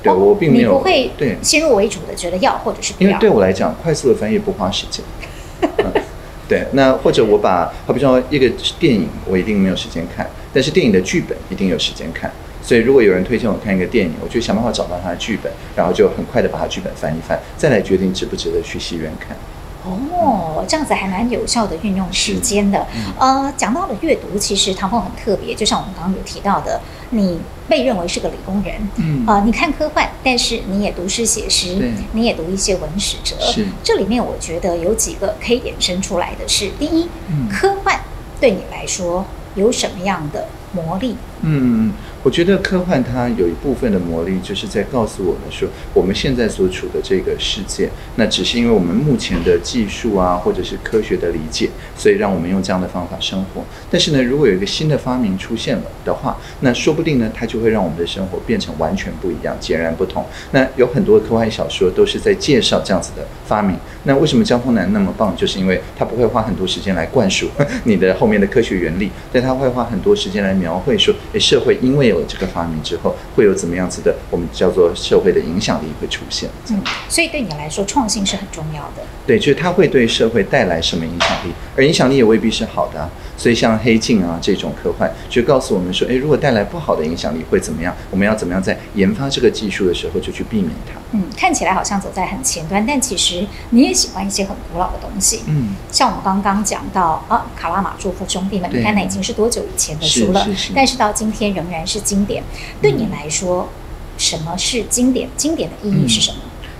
对我并没有不会对先入为主的觉得要或者是因为对我来讲，快速的翻译不花时间。对，那或者我把，好比说一个电影，我一定没有时间看，但是电影的剧本一定有时间看。所以如果有人推荐我看一个电影，我就想办法找到它的剧本，然后就很快的把它剧本翻一翻，再来决定值不值得去戏院看。哦，这样子还蛮有效的运用时间的。呃，讲到了阅读，其实唐凤很特别，就像我们刚刚有提到的，你被认为是个理工人，嗯，呃，你看科幻，但是你也读诗写诗，你也读一些文史哲。是，这里面我觉得有几个可以衍生出来的是，第一，科幻对你来说有什么样的魔力？嗯。我觉得科幻它有一部分的魔力，就是在告诉我们说，我们现在所处的这个世界，那只是因为我们目前的技术啊，或者是科学的理解，所以让我们用这样的方法生活。但是呢，如果有一个新的发明出现了的话，那说不定呢，它就会让我们的生活变成完全不一样、截然不同。那有很多科幻小说都是在介绍这样子的发明。那为什么江峰南那么棒？就是因为他不会花很多时间来灌输 你的后面的科学原理，但他会花很多时间来描绘说，诶，社会因为有了这个发明之后，会有怎么样子的，我们叫做社会的影响力会出现。嗯，所以对你来说，创新是很重要的。对，就是它会对社会带来什么影响力，而影响力也未必是好的。所以像黑镜啊这种科幻，就告诉我们说，诶，如果带来不好的影响力会怎么样？我们要怎么样在研发这个技术的时候就去避免它？嗯，看起来好像走在很前端，但其实你也喜欢一些很古老的东西。嗯，像我们刚刚讲到啊，卡拉马祝夫兄弟们，你看那已经是多久以前的书了？但是到今天仍然是经典。对你来说，什么是经典？经典的意义是什么？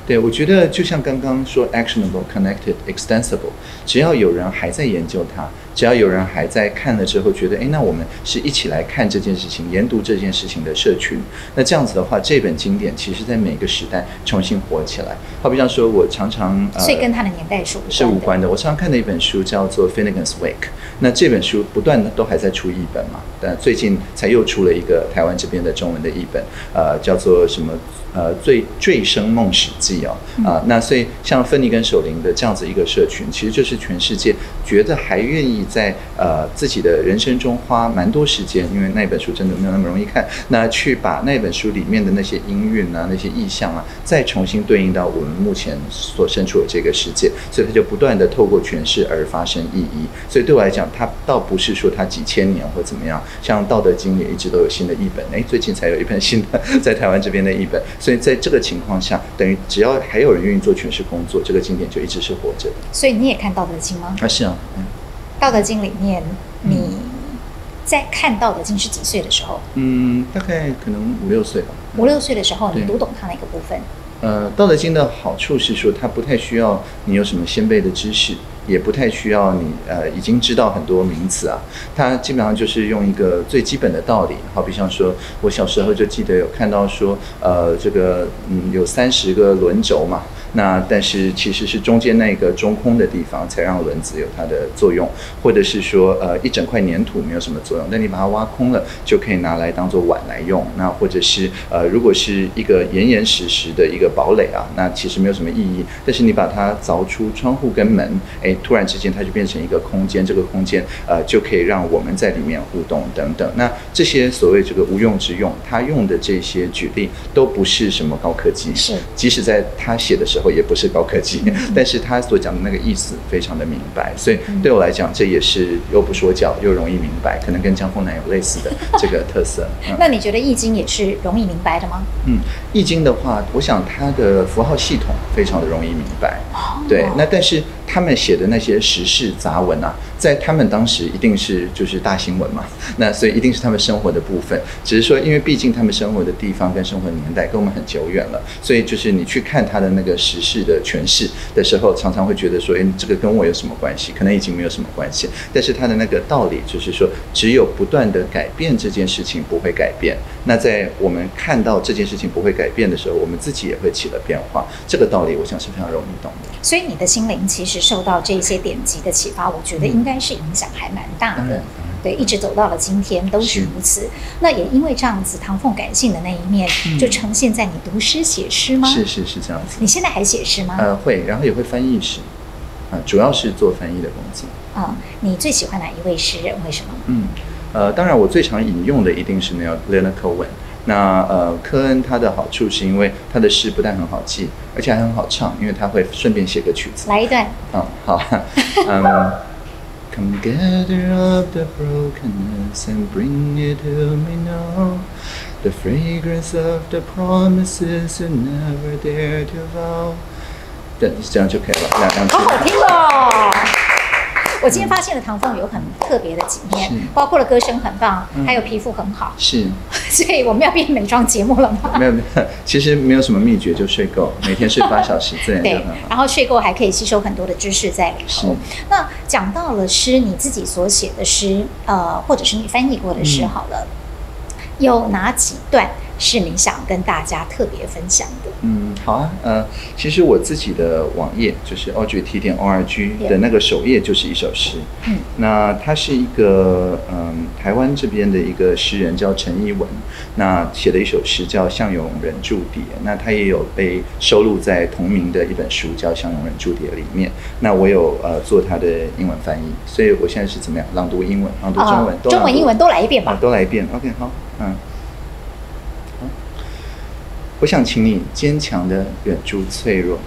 对，我觉得就像刚刚说，actionable, connected, extensible，只要有人还在研究它。只要有人还在看了之后觉得，哎，那我们是一起来看这件事情、研读这件事情的社群。那这样子的话，这本经典其实在每个时代重新活起来。好比像说，我常常所以跟它的年代是是无关的。我常常看的一本书叫做《Finnegan's Wake》，那这本书不断的都还在出译本嘛，但最近才又出了一个台湾这边的中文的译本，呃，叫做什么？呃最醉生梦死记哦啊、那所以像芬妮跟守灵的这样子一个社群，其实就是全世界觉得还愿意在呃自己的人生中花蛮多时间，因为那本书真的没有那么容易看，那去把那本书里面的那些音韵啊、那些意象啊，再重新对应到我们目前所身处的这个世界，所以它就不断的透过诠释而发生意义。所以对我来讲，它倒不是说它几千年或怎么样，像《道德经》也一直都有新的译本，诶，最近才有一本新的 在台湾这边的译本。所以在这个情况下，等于只要还有人愿意做诠释工作，这个经典就一直是活着的。所以你也看《道德经》吗？啊，是啊，嗯。《道德经》里面，你在看《道德经》是几岁的时候？嗯，大概可能五六岁吧。五六岁的时候，你读懂它哪个部分？呃，《道德经》的好处是说，它不太需要你有什么先辈的知识，也不太需要你呃已经知道很多名词啊。它基本上就是用一个最基本的道理，好比像说，我小时候就记得有看到说，呃，这个嗯有三十个轮轴嘛，那但是其实是中间那个中空的地方才让轮子有它的作用，或者是说呃一整块粘土没有什么作用，那你把它挖空了就可以拿来当做碗来用。那或者是呃如果是一个严严实实的一个堡垒啊，那其实没有什么意义，但是你把它凿出窗户跟门，哎，突然之间它就变成一个空间，这个空间呃就可以让我们在里面互动等等。那这些所谓这个无用之用，他用的这些举例都不是什么高科技，是即使在他写的时候也不是高科技，但是他所讲的那个意思非常的明白，所以对我来讲，这也是又不说教又容易明白，可能跟江峰南有类似的这个特色。嗯那你觉得《易经》也是容易明白的吗？嗯，易经的话，我想它的符号系统非常的容易明白。对，那但是他们写的那些时事杂文啊，在他们当时一定是就是大新闻嘛，那所以一定是他们生活的部分。只是说，因为毕竟他们生活的地方跟生活的年代跟我们很久远了，所以就是你去看他的那个时事的诠释的时候，常常会觉得说，诶，这个跟我有什么关系？可能已经没有什么关系。但是他的那个道理就是说，只有不断的改变这件事情不会改变。那在我们看到这件事情不会改变的时候，我们自己也会起了变化。这个道理，我想是非常容易懂的。所以你的心灵其实受到这些典籍的启发，我觉得应该是影响还蛮大的。对，一直走到了今天都是是如此。那也因为这样子，唐凤感性的那一面嗯就呈现在你读诗写诗吗？是是是这样子。你现在还写诗吗？呃，会，然后也会翻译诗，啊、主要是做翻译的工作。啊、你最喜欢哪一位诗人？为什么？嗯，呃，当然我最常引用的一定是那个 Leonard Cohen。那呃，科恩他的好处是因为他的诗不但很好记，而且还很好唱，因为他会顺便写个曲子。来一段。啊，好，嗯。Come gather up the brokenness and bring it to me now. The fragrance of the promises you never dare to vow. 对，这样就可以了，两两句好。好听哦！我今天发现了唐凤有很特别的几面，包括了歌声很棒，嗯。还有皮肤很好，是，所以我们要变美妆节目了吗？没有没有，其实没有什么秘诀，就睡够，每天睡八小时，自然就对然后睡够还可以吸收很多的知识在里头。是。那讲到了诗，你自己所写的诗，呃，或者是你翻译过的诗，嗯。好了，有哪几段是你想跟大家特别分享的？嗯，好啊，呃，其实我自己的网页就是 audrey t 点 org 的那个首页就是一首诗。嗯，那它是一个嗯台湾这边的一个诗人叫陈一文，那写的一首诗叫《向永人驻蝶》，那他也有被收录在同名的一本书叫《向永人驻蝶》里面。那我有呃做他的英文翻译，所以我现在是怎么样朗读英文、朗读中文、中文英文都来一遍啊吧。都来一遍。OK，好，嗯。我想请你坚强的忍住脆弱，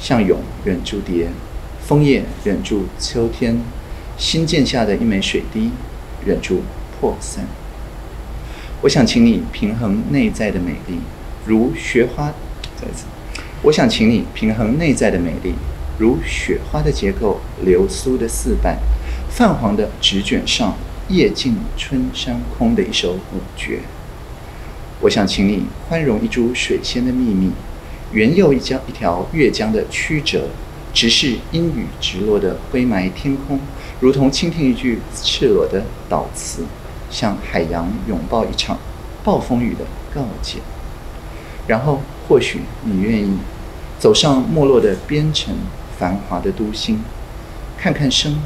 像蛹忍住蝶，枫叶忍住秋天，新建下的一枚水滴忍住破散。我想请你平衡内在的美丽，如雪花。再一次，我想请你平衡内在的美丽，如雪花的结构，流苏的四瓣，泛黄的纸卷上，夜静春山空的一首五绝。我想请你宽容一株水仙的秘密，原佑一江一条越江的曲折，直视阴雨直落的灰霾天空，如同倾听一句赤裸的悼词，向海洋拥抱一场暴风雨的告诫。然后，或许你愿意走上没落的边城，繁华的都心，看看生，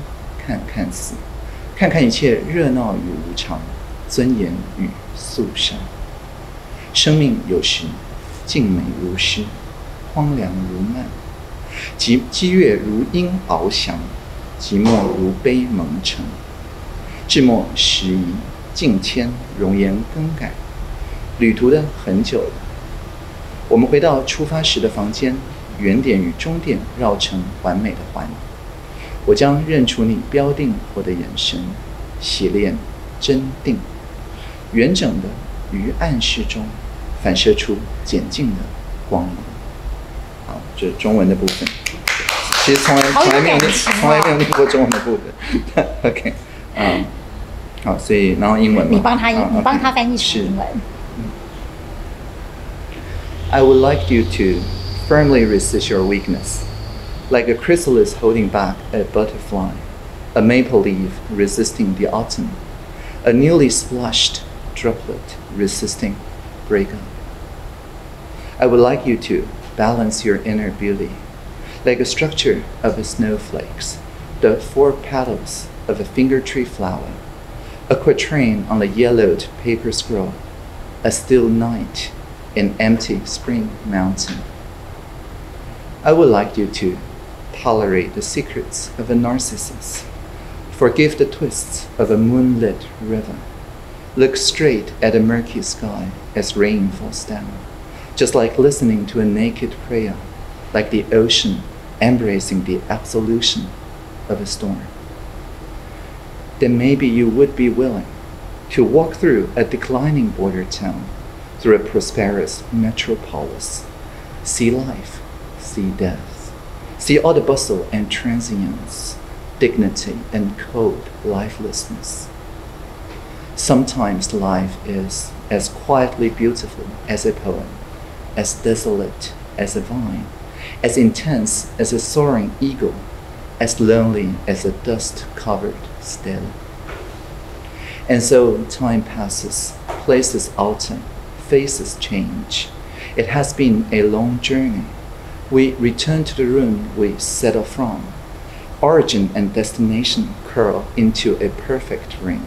看看死，看看一切热闹与无常，尊严与肃杀。生命有时静美如诗，荒凉如漫。积积月如鹰翱翔，寂寞如悲蒙尘。至末时移境迁，容颜更改。旅途的很久了，我们回到出发时的房间，原点与终点绕成完美的环。我将认出你标定我的眼神，洗练真定，完整的于暗室中反射出简净的光芒。好，这是中文的部分。其实从来好有从来没有念，感情从来没有哦念过中文的部分。OK，嗯，好，所以然后英文嘛你帮他，好你帮 OK，他翻译是成英文。 I would like you to firmly resist your weakness, like a chrysalis holding back a butterfly, a maple leaf resisting the autumn, a newly splashed droplet resisting breakup. I would like you to balance your inner beauty, like a structure of a snowflakes, the four petals of a finger tree flower, a quatrain on a yellowed paper scroll, a still night in empty spring mountain. I would like you to tolerate the secrets of a narcissus, forgive the twists of a moonlit river, look straight at a murky sky as rain falls down, just like listening to a naked prayer, like the ocean embracing the absolution of a storm. Then maybe you would be willing to walk through a declining border town, through a prosperous metropolis, see life, see death, see all the bustle and transience, dignity and cold lifelessness. Sometimes life is as quietly beautiful as a poem, as desolate as a vine, as intense as a soaring eagle, as lonely as a dust covered stella. And so time passes, places alter, faces change. It has been a long journey. We return to the room we set off from. Origin and destination curl into a perfect ring.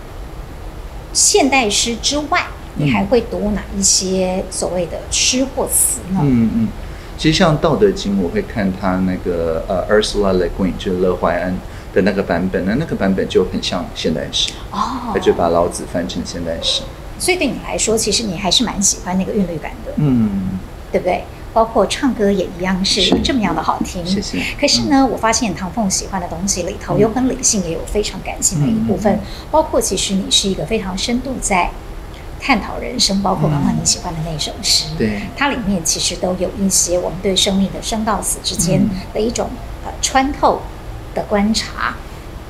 现代诗之外，嗯你还会读哪一些所谓的诗或词呢？嗯嗯，其实像《道德经》，我会看他那个呃 Ursula Le Guin，就是乐怀安的那个版本，那那个版本就很像现代诗，哦他，就把老子翻成现代诗。所以对你来说，其实你还是蛮喜欢那个韵律感的，嗯，对不对？包括唱歌也一样是是这么样的好听。谢谢。可是呢，我发现唐凤喜欢的东西里头，嗯有很理性，也有非常感性的一部分。包括其实你是一个非常深度在探讨人生，包括刚刚你喜欢的那首诗，嗯对它里面其实都有一些我们对生命的生到死之间嗯的一种呃穿透的观察。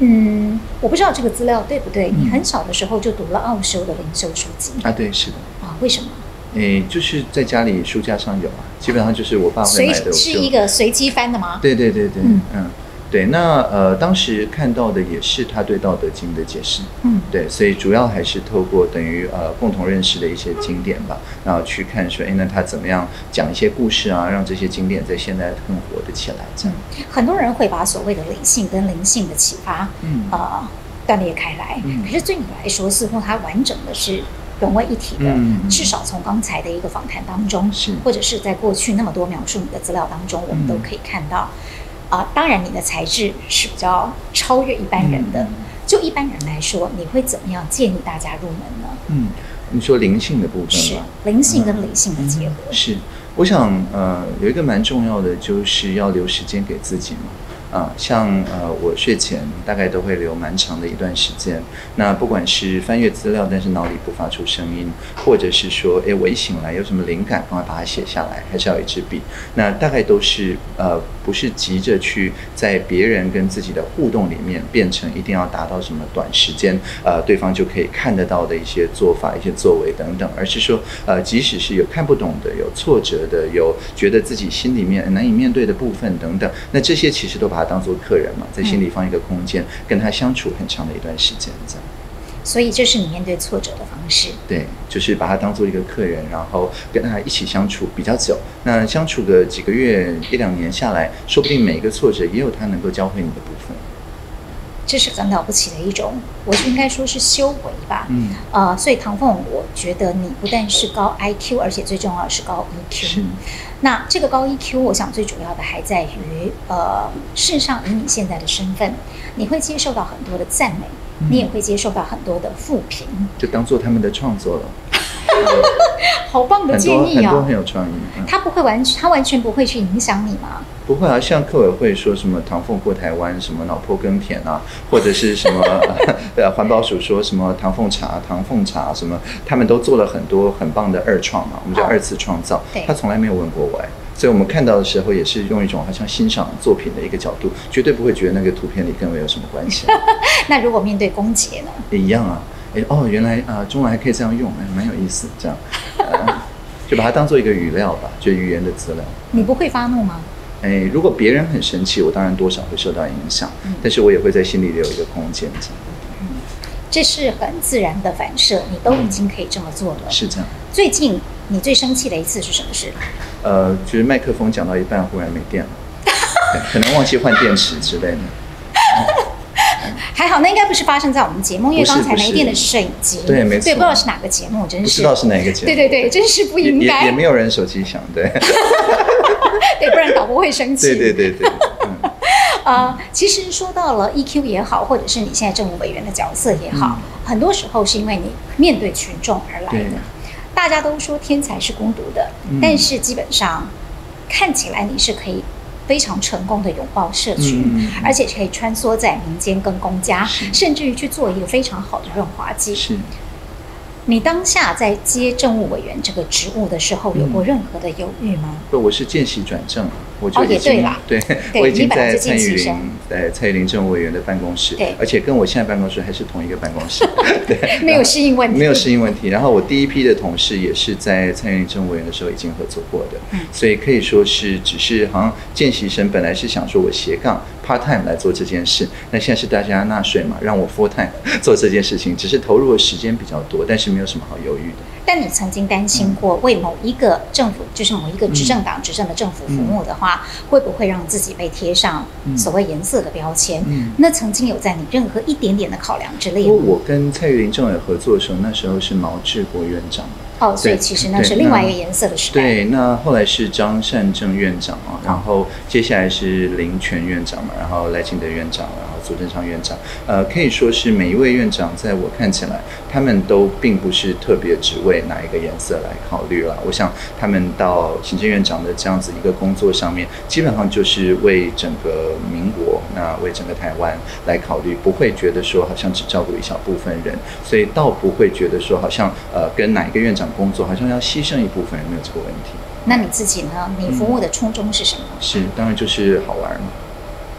嗯，我不知道这个资料对不对。嗯你很小的时候就读了奥修的灵修书籍啊，对，是的。啊？为什么？诶，就是在家里书架上有啊，基本上就是我爸会买的，我是一个随机翻的吗？对对对对，嗯嗯对。那呃，当时看到的也是他对《道德经》的解释，嗯，对，所以主要还是透过等于呃共同认识的一些经典吧，然后去看说，哎，那他怎么样讲一些故事啊，让这些经典在现在更活得起来，这样。很多人会把所谓的理性跟灵性的启发，嗯呃，断裂开来。嗯可是对你来说，似乎它完整的是融为一体的。嗯至少从刚才的一个访谈当中，是或者是在过去那么多描述你的资料当中，我们嗯都可以看到。啊、当然，你的才智是比较超越一般人的。嗯就一般人来说，你会怎么样建议大家入门呢？嗯，你说灵性的部分是。灵性跟理性的结合。是，我想呃有一个蛮重要的，就是要留时间给自己嘛。啊，像呃我睡前大概都会留蛮长的一段时间。那不管是翻阅资料，但是脑里不发出声音，或者是说，哎，我一醒来有什么灵感，赶快把它写下来，还是要一支笔。那大概都是呃不是急着去在别人跟自己的互动里面变成一定要达到什么短时间呃对方就可以看得到的一些做法、一些作为等等，而是说呃即使是有看不懂的、有挫折的、有觉得自己心里面难以面对的部分等等，那这些其实都把它当做客人嘛，在心里放一个空间，跟他相处很长的一段时间，这样。所以这是你面对挫折的方式。对，就是把他当做一个客人，然后跟他一起相处比较久。那相处个几个月、一两年下来，说不定每一个挫折也有他能够教会你的部分。这是很了不起的一种，我应该说是修为吧。嗯，呃，所以唐凤，我觉得你不但是高 IQ，而且最重要的是高 EQ。是那这个高 EQ，我想最主要的还在于，呃，事实上以你现在的身份，你会接受到很多的赞美，你也会接受到很多的负评，就当做他们的创作了，好棒的建议多很多哦很。有创意。嗯他不会完全，他完全不会去影响你吗？不会啊，像客委会说什么唐凤过台湾，什么老破耕田啊，或者是什么 呃环保署说什么唐凤茶、唐凤茶什么，他们都做了很多很棒的二创嘛，我们叫哦二次创造对。他从来没有问过我哎，所以我们看到的时候也是用一种好像欣赏作品的一个角度，绝对不会觉得那个图片里跟我有什么关系，那如果面对公杰呢？也一样啊。哎哦，原来啊、中文还可以这样用，哎，蛮有意思，这样，呃、就把它当做一个语料吧，就语言的资料。你不会发怒吗？哎，如果别人很生气，我当然多少会受到影响，但是我也会在心里留一个空间，这样这是很自然的反射，你都已经可以这么做了。是这样。最近你最生气的一次是什么事？呃，就是麦克风讲到一半忽然没电了，可能忘记换电池之类的。还好，那应该不是发生在我们节目，因为刚才没电的是摄影机。对没错对，不知道是哪个节目，真是不知道是哪一个节目？对对对，真是不应该。也也也没有人手机响，对，对，不然导播会生气。对对对对，嗯，呃，其实说到了 EQ 也好，或者是你现在政务委员的角色也好，很多时候是因为你面对群众而来的。大家都说天才是孤独的，嗯但是基本上看起来你是可以非常成功的拥抱社群，而且可以穿梭在民间跟公家，甚至于去做一个非常好的润滑剂。是。你当下在接政务委员这个职务的时候，有过任何的犹豫吗？不，我是见习转正，我就哦已经、也对我已经在蔡玉林生在蔡玉林政务委员的办公室对，而且跟我现在办公室还是同一个办公室，对，没有适应问题，没有适应问题。然后我第一批的同事也是在蔡元政务委员的时候已经合作过的，嗯所以可以说是只是好像见习生本来是想说我斜杠 part time 来做这件事，那现在是大家纳税嘛，让我 full time 做这件事情，只是投入的时间比较多，但是没有什么好犹豫的。但你曾经担心过为某一个政府，就是某一个执政党执政的政府服务的话，会不会让自己被贴上所谓颜色的标签？嗯那曾经有在你任何一点点的考量之列吗？不过我跟蔡玉林政委合作的时候，那时候是毛治国院长。哦，所以其实那是另外一个颜色的时代。对，那后来是张善政院长啊，然后接下来是林权院长嘛，然后赖清德院长，然后苏贞昌院长，呃，可以说是每一位院长，在我看起来，他们都并不是特别只为哪一个颜色来考虑了。我想他们到行政院长的这样子一个工作上面，基本上就是为整个民国，那为整个台湾来考虑，不会觉得说好像只照顾一小部分人，所以倒不会觉得说好像呃跟哪一个院长工作，好像要牺牲一部分人，没有这个问题。那你自己呢？你服务的初衷是什么？是，当然就是好玩嘛，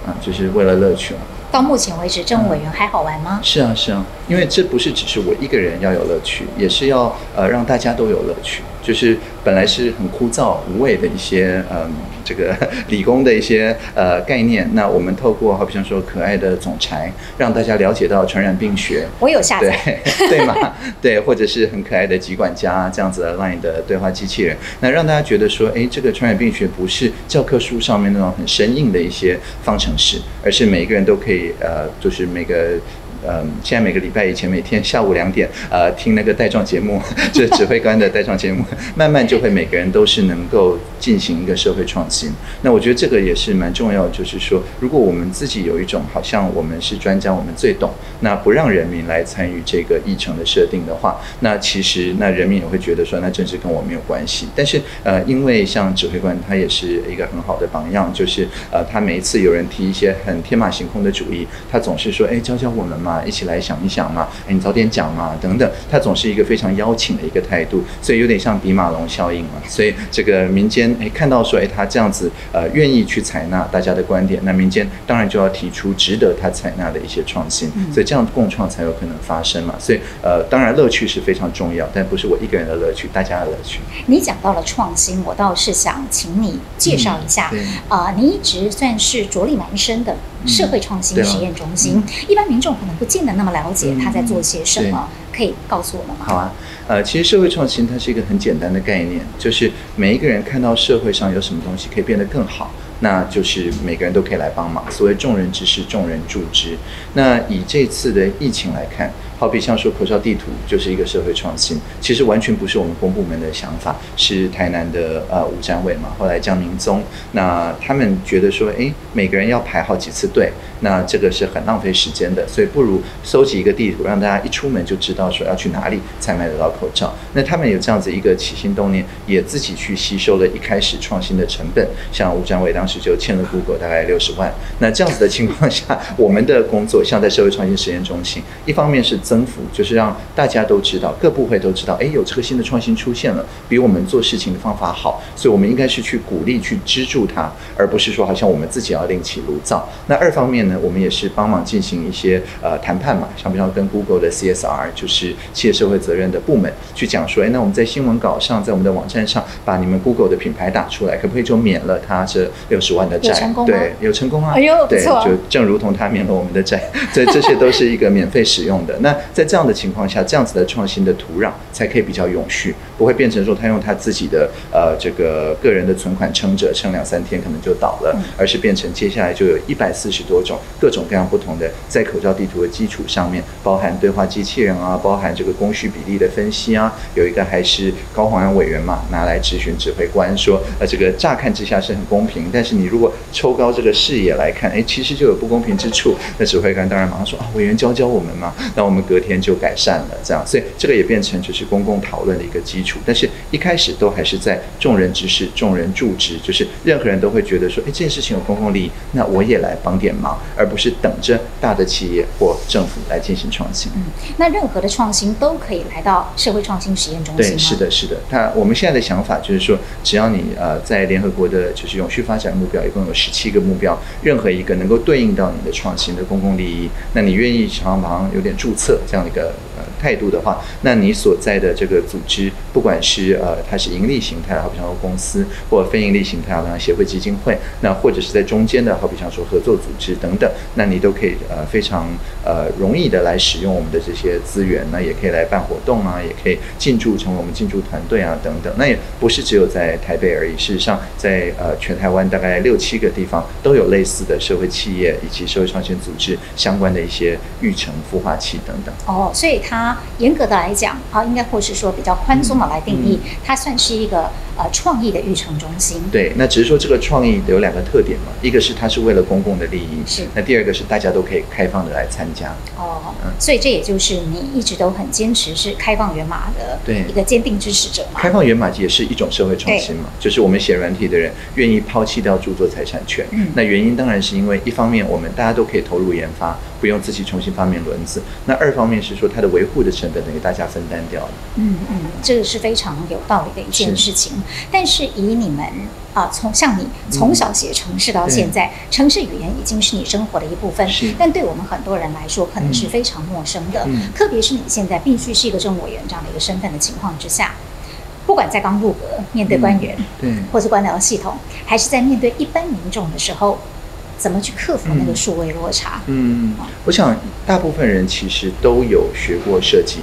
啊，就是为了乐趣嘛。到目前为止，政务委员还好玩吗？是啊，是啊，因为这不是只是我一个人要有乐趣，也是要呃让大家都有乐趣。就是本来是很枯燥无味的一些嗯这个 理工的一些呃概念，那我们透过好比像说可爱的总裁，让大家了解到传染病学，我有下对载。对 嘛？对，或者是很可爱的疾管家这样子的 LINE 的对话机器人，那让大家觉得说，哎，这个传染病学不是教科书上面那种很生硬的一些方程式，而是每个人都可以呃，就是每个。嗯，现在每个礼拜以前每天下午两点，呃，听那个带状节目，就是指挥官的带状节目，慢慢就会每个人都是能够进行一个社会创新。那我觉得这个也是蛮重要，就是说，如果我们自己有一种好像我们是专家，我们最懂，那不让人民来参与这个议程的设定的话，那其实那人民也会觉得说，那政治跟我没有关系。但是呃，因为像指挥官他也是一个很好的榜样，就是呃，他每一次有人提一些很天马行空的主意，他总是说，哎，教教我们嘛，一起来想一想嘛，哎，你早点讲嘛，等等，他总是一个非常邀请的一个态度，所以有点像比马龙效应嘛。所以这个民间哎看到说，哎，他这样子呃愿意去采纳大家的观点，那民间当然就要提出值得他采纳的一些创新，所以这样共创才有可能发生嘛。所以呃，当然乐趣是非常重要，但不是我一个人的乐趣，大家的乐趣。你讲到了创新，我倒是想请你介绍一下。啊，你一直算是着力蛮深的社会创新实验中心，一般民众可能不见得那么了解他在做些什么，可以告诉我们吗？好啊，呃，其实社会创新它是一个很简单的概念，就是每一个人看到社会上有什么东西可以变得更好。那就是每个人都可以来帮忙。所谓众人之事，众人助之。那以这次的疫情来看，好比像说口罩地图就是一个社会创新，其实完全不是我们公部门的想法，是台南的呃吴占伟嘛，后来江明宗，那他们觉得说，哎，每个人要排好几次队，那这个是很浪费时间的，所以不如收集一个地图，让大家一出门就知道说要去哪里才买得到口罩。那他们有这样子一个起心动念，也自己去吸收了一开始创新的成本，像吴占伟当时。就欠了 Google 大概六十万。那这样子的情况下，我们的工作像在社会创新实验中心，一方面是增幅，就是让大家都知道，各部会都知道，哎，有这个新的创新出现了，比我们做事情的方法好，所以我们应该是去鼓励、去资助它，而不是说好像我们自己要另起炉灶。那二方面呢，我们也是帮忙进行一些呃谈判嘛，像比方跟 Google 的 CSR，就是企业社会责任的部门去讲说，哎，那我们在新闻稿上，在我们的网站上，把你们 Google 的品牌打出来，可不可以就免了它这六十万的债？对，有成功啊！哎呦，对，就正如同他免了我们的债，这这些都是一个免费使用的。那在这样的情况下，这样子的创新的土壤才可以比较永续，不会变成说他用他自己的呃这个个人的存款撑着，撑两三天可能就倒了，而是变成接下来就有一百四十多种各种各样不同的，在口罩地图的基础上面，包含对话机器人啊，包含这个供需比例的分析啊，有一个还是高黄安委员嘛，拿来质询指挥官说，呃，这个乍看之下是很公平，但是你如果抽高这个视野来看，哎，其实就有不公平之处。那指挥官当然马上说啊，委员教教我们嘛。那我们隔天就改善了，这样，所以这个也变成就是公共讨论的一个基础。但是一开始都还是在众人之事，众人助之，就是任何人都会觉得说，哎，这件事情有公共利益，那我也来帮点忙，而不是等着大的企业或政府来进行创新。嗯，那任何的创新都可以来到社会创新实验中心对，是的，是的。那我们现在的想法就是说，只要你呃在联合国的就是永续发展目标一共有十七个目标，任何一个能够对应到你的创新的公共利益，那你愿意常常有点注册这样一个。态度的话，那你所在的这个组织，不管是呃它是盈利形态，好比像说公司，或非盈利形态，好像协会、基金会，那或者是在中间的，好比像说合作组织等等，那你都可以呃非常呃容易的来使用我们的这些资源，那也可以来办活动啊，也可以进驻成为我们进驻团队啊等等。那也不是只有在台北而已，事实上在呃全台湾大概六七个地方都有类似的社会企业以及社会创新组织相关的一些育成孵化器等等。哦，所以它。严格的来讲，啊，应该或是说比较宽松的来定义，它算是一个呃创意的育成中心。对，那只是说这个创意有两个特点嘛，一个是它是为了公共的利益，是。那第二个是大家都可以开放的来参加。哦，所以这也就是你一直都很坚持是开放源码的对一个坚定支持者嘛。开放源码也是一种社会创新嘛，就是我们写软体的人愿意抛弃掉著作财产权。嗯。那原因当然是因为一方面我们大家都可以投入研发。不用自己重新发明轮子。那二方面是说，它的维护的成本等于大家分担掉了。嗯嗯，这个是非常有道理的一件事情。但是以你们啊，从像你从小写城市到现在，城市语言已经是你生活的一部分。是。但对我们很多人来说，可能是非常陌生的。嗯。特别是你现在必须是一个政务委员这样的一个身份的情况之下，不管在刚入阁面对官员，对，或是官僚系统，还是在面对一般民众的时候。怎么去克服那个数位落差？嗯，我想大部分人其实都有学过设计，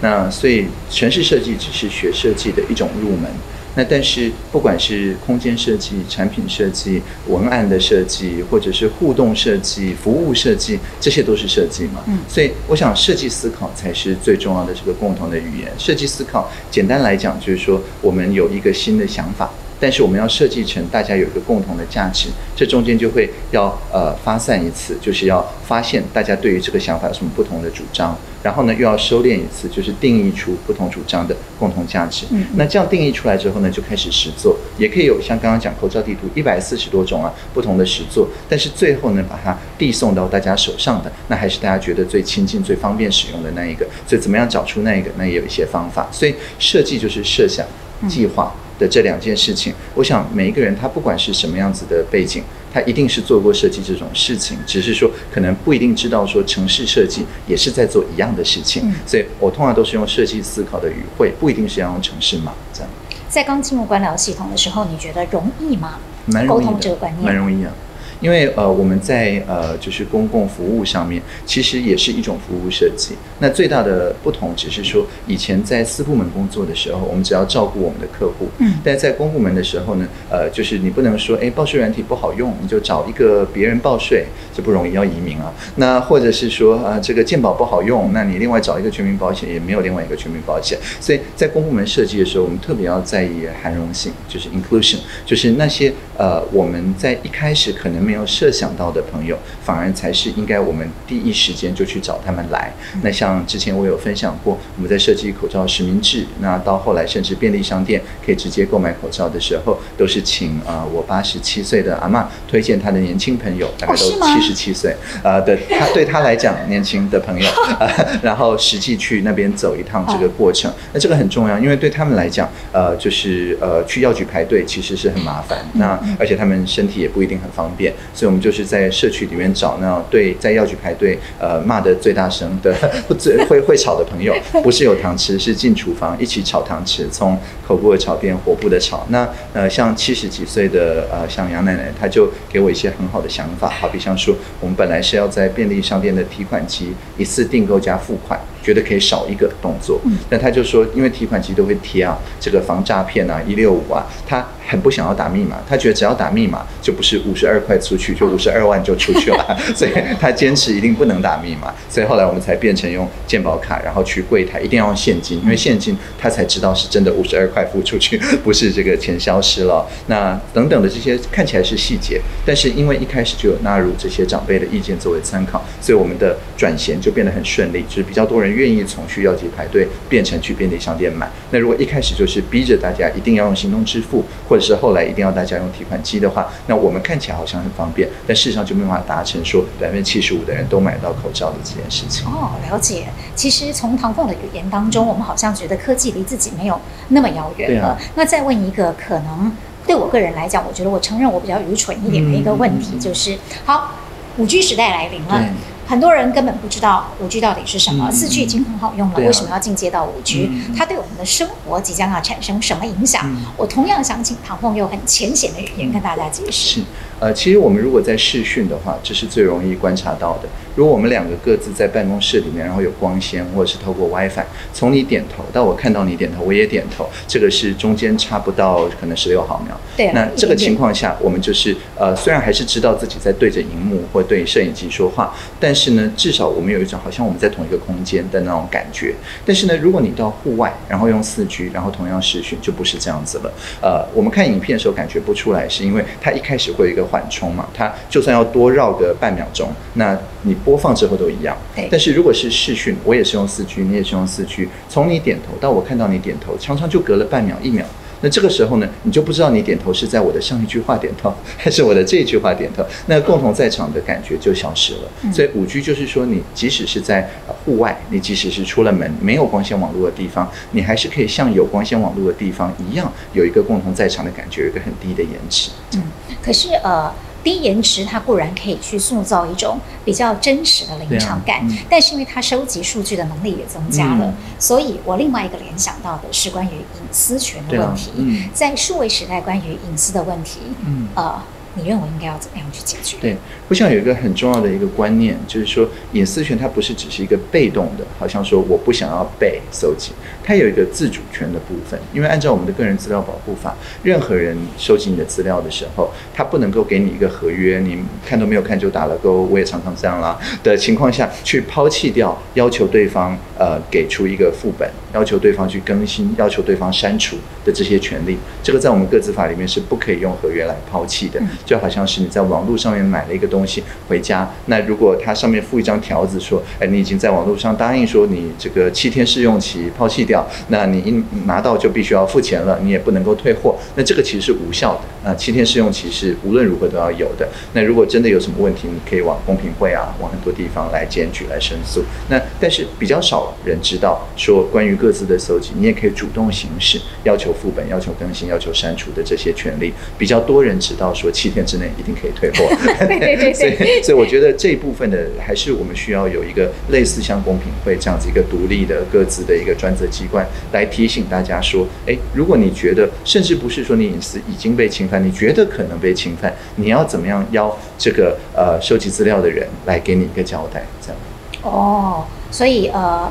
那所以城市设计只是学设计的一种入门。那但是不管是空间设计、产品设计、文案的设计，或者是互动设计、服务设计，这些都是设计嘛。嗯所以我想设计思考才是最重要的这个共同的语言。设计思考简单来讲就是说，我们有一个新的想法。但是我们要设计成大家有一个共同的价值，这中间就会要呃发散一次，就是要发现大家对于这个想法有什么不同的主张，然后呢又要收敛一次，就是定义出不同主张的共同价值。嗯那这样定义出来之后呢，就开始实做，也可以有像刚刚讲口罩地图一百四十多种啊不同的实做，但是最后呢把它递送到大家手上的，那还是大家觉得最亲近、最方便使用的那一个。所以怎么样找出那一个，那也有一些方法。所以设计就是设想、计划。的这两件事情，我想每一个人他不管是什么样子的背景，他一定是做过设计这种事情，只是说可能不一定知道说城市设计也是在做一样的事情，嗯所以我通常都是用设计思考的语汇，不一定是要用城市嘛这样，在刚进入官僚系统的时候，你觉得容易吗？沟蛮容易的通这个观，念蛮容易啊。因为呃，我们在呃就是公共服务上面，其实也是一种服务设计。那最大的不同只是说，以前在私部门工作的时候，我们只要照顾我们的客户，嗯但在公部门的时候呢，呃，就是你不能说，哎，报税软体不好用，你就找一个别人报税，这不容易，要移民啊。那或者是说，呃，这个健保不好用，那你另外找一个全民保险，也没有另外一个全民保险。所以在公部门设计的时候，我们特别要在意涵容性，就是 inclusion，就是那些呃我们在一开始可能没有设想到的朋友，反而才是应该我们第一时间就去找他们来。那像之前我有分享过，我们在设计口罩实名制，那到后来甚至便利商店可以直接购买口罩的时候，都是请啊、呃我八十七岁的阿嬷推荐她的年轻朋友，大概都七十七岁，啊的，他对他来讲 年轻的朋友，呃，然后实际去那边走一趟这个过程，那这个很重要，因为对他们来讲，呃，就是呃去药局排队其实是很麻烦，那而且他们身体也不一定很方便，所以我们就是在社区里面找那对在药局排队呃骂的最大声的最会会吵的朋友，不是有糖吃，是进厨房一起炒糖吃，从口部的炒变火部的炒。那呃像七十几岁的呃像杨奶奶，她就给我一些很好的想法，好比像说我们本来是要在便利商店的提款机一次订购加付款。觉得可以少一个动作，但他就说，因为提款机都会贴啊，这个防诈骗啊，一六五啊，他很不想要打密码，他觉得只要打密码就不是五十二块出去，就五十二万就出去了，所以他坚持一定不能打密码，所以后来我们才变成用健保卡，然后去柜台一定要用现金，因为现金他才知道是真的五十二块付出去，不是这个钱消失了。那等等的这些看起来是细节，但是因为一开始就有纳入这些长辈的意见作为参考，所以我们的转衔就变得很顺利，就是比较多人愿意从去药剂排队变成去便利商店买。那如果一开始就是逼着大家一定要用行动支付，或者是后来一定要大家用提款机的话，那我们看起来好像很方便，但事实上就没办法达成说百分之七十五的人都买到口罩的这件事情。哦，了解。其实从唐凤的语言当中，我们好像觉得科技离自己没有那么遥远了。啊那再问一个可能对我个人来讲，我觉得我承认我比较愚蠢一点的一个问题，嗯就是好，五 G 时代来临了对。很多人根本不知道五 G 到底是什么，嗯四 G 已经很好用了，啊为什么要进阶到五 G？、嗯它对我们的生活即将要产生什么影响？嗯我同样想请唐凤用很浅显的语言跟大家解释。是，呃，其实我们如果在视讯的话，这是最容易观察到的。如果我们两个各自在办公室里面，然后有光纤，或者是透过 WiFi，从你点头到我看到你点头，我也点头，这个是中间差不到可能十六毫秒。对啊那这个情况下，我们就是呃，虽然还是知道自己在对着荧幕或对摄影机说话，但是呢，至少我们有一种好像我们在同一个空间的那种感觉。但是呢，如果你到户外，然后用四 G，然后同样视讯，就不是这样子了。呃，我们看影片的时候感觉不出来，是因为它一开始会有一个缓冲嘛，它就算要多绕个半秒钟，那你播放之后都一样。但是如果是视讯，我也是用四 G，你也是用四 G，从你点头到我看到你点头，常常就隔了半秒、一秒。那这个时候呢，你就不知道你点头是在我的上一句话点头，还是我的这一句话点头，那共同在场的感觉就消失了。所以五 G 就是说，你即使是在呃户外，你即使是出了门没有光纤网络的地方，你还是可以像有光纤网络的地方一样，有一个共同在场的感觉，有一个很低的延迟。嗯可是呃，低延迟它固然可以去塑造一种比较真实的临场感，但是因为它收集数据的能力也增加了，嗯。所以我另外一个联想到的是关于隐私权的问题。嗯。在数位时代，关于隐私的问题，嗯。呃，你认为应该要怎么样去解决？对，我想有一个很重要的一个观念，就是说隐私权它不是只是一个被动的，好像说我不想要被搜集，它有一个自主权的部分。因为按照我们的个人资料保护法，任何人收集你的资料的时候，他不能够给你一个合约，你看都没有看就打了勾，我也常常这样啦的情况下去抛弃掉，要求对方呃给出一个副本，要求对方去更新，要求对方删除的这些权利，这个在我们各自法里面是不可以用合约来抛弃的。就好像是你在网络上面买了一个东西回家，那如果它上面附一张条子说，哎，你已经在网络上答应说你这个七天试用期抛弃掉，那你一拿到就必须要付钱了，你也不能够退货，那这个其实是无效的。啊七天试用期是无论如何都要有的。那如果真的有什么问题，你可以往公平会啊，往很多地方来检举来申诉。那但是比较少人知道说关于各自的搜集，你也可以主动行使要求副本、要求更新、要求删除的这些权利。比较多人知道说七天之内一定可以退货。对对对所以所以我觉得这一部分的还是我们需要有一个类似像公平会这样子一个独立的各自的一个专责机关来提醒大家说，哎，如果你觉得甚至不是说你隐私已经被侵犯，你觉得可能被侵犯，你要怎么样邀这个呃收集资料的人来给你一个交代，这样。哦，所以 呃，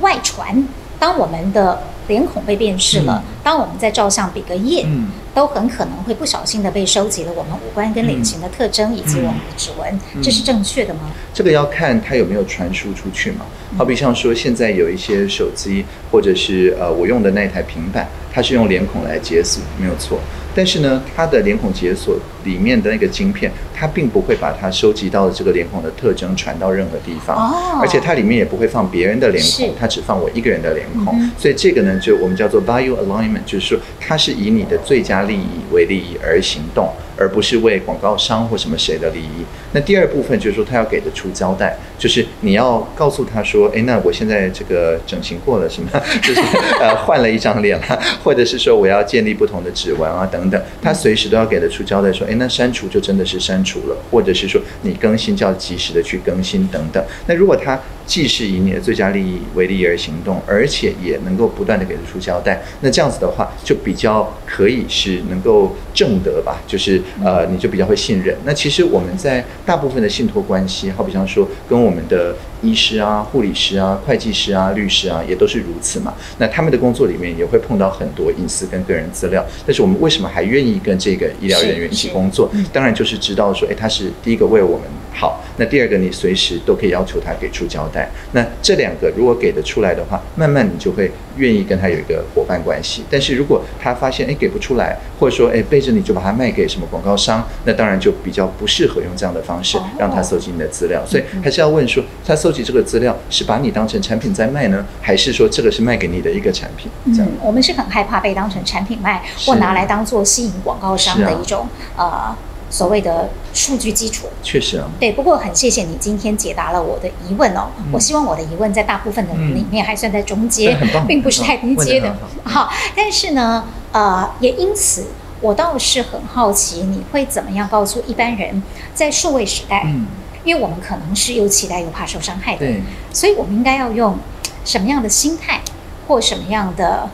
外传，当我们的脸孔被辨识了，当我们在照相比个耶，嗯都很可能会不小心的被收集了我们五官跟脸型的特征以及我们的指纹，这是正确的吗？这个要看它有没有传输出去嘛。好比像说现在有一些手机，或者是呃我用的那台平板，它是用脸孔来解锁，没有错。但是呢，它的脸孔解锁里面的那个晶片，它并不会把它收集到的这个脸孔的特征传到任何地方，哦而且它里面也不会放别人的脸孔，它只放我一个人的脸孔。嗯所以这个呢，就我们叫做 value alignment，就是说它是以你的最佳利益为利益而行动，而不是为广告商或什么谁的利益。那第二部分就是说，他要给得出交代，就是你要告诉他说，诶，那我现在这个整形过了什么，就是呃换了一张脸啦，或者是说我要建立不同的指纹啊等等，他随时都要给得出交代，说，诶，那删除就真的是删除了，或者是说你更新就要及时的去更新等等。那如果他既是以你的最佳利益为利益而行动，而且也能够不断的给得出交代，那这样子的话就比较可以是能够正德吧，就是呃你就比较会信任。那其实我们在大部分的信托关系，好比方说跟我们的医师啊、护理师啊、会计师啊、律师啊，也都是如此嘛。那他们的工作里面也会碰到很多隐私跟个人资料，但是我们为什么还愿意跟这个医疗人员一起工作？当然就是知道说，诶，他是第一个为我们好，那第二个你随时都可以要求他给出交代。那这两个如果给得出来的话，慢慢你就会愿意跟他有一个伙伴关系。但是如果他发现诶给不出来，或者说诶背着你就把它卖给什么广告商，那当然就比较不适合用这样的方式哦让他搜集你的资料。所以还是要问说，他搜集这个资料是把你当成产品在卖呢，还是说这个是卖给你的一个产品？这样嗯，我们是很害怕被当成产品卖，或拿来当做吸引广告商的一种、呃所谓的数据基础。确实啊，对，不过很谢谢你今天解答了我的疑问哦。我希望我的疑问在大部分的人里面还算在中阶，嗯对很棒并不是太低阶的。好，但是呢，呃，也因此我倒是很好奇，你会怎么样告诉一般人，在数位时代，嗯，因为我们可能是又期待又怕受伤害的，对。所以我们应该要用什么样的心态或什么样的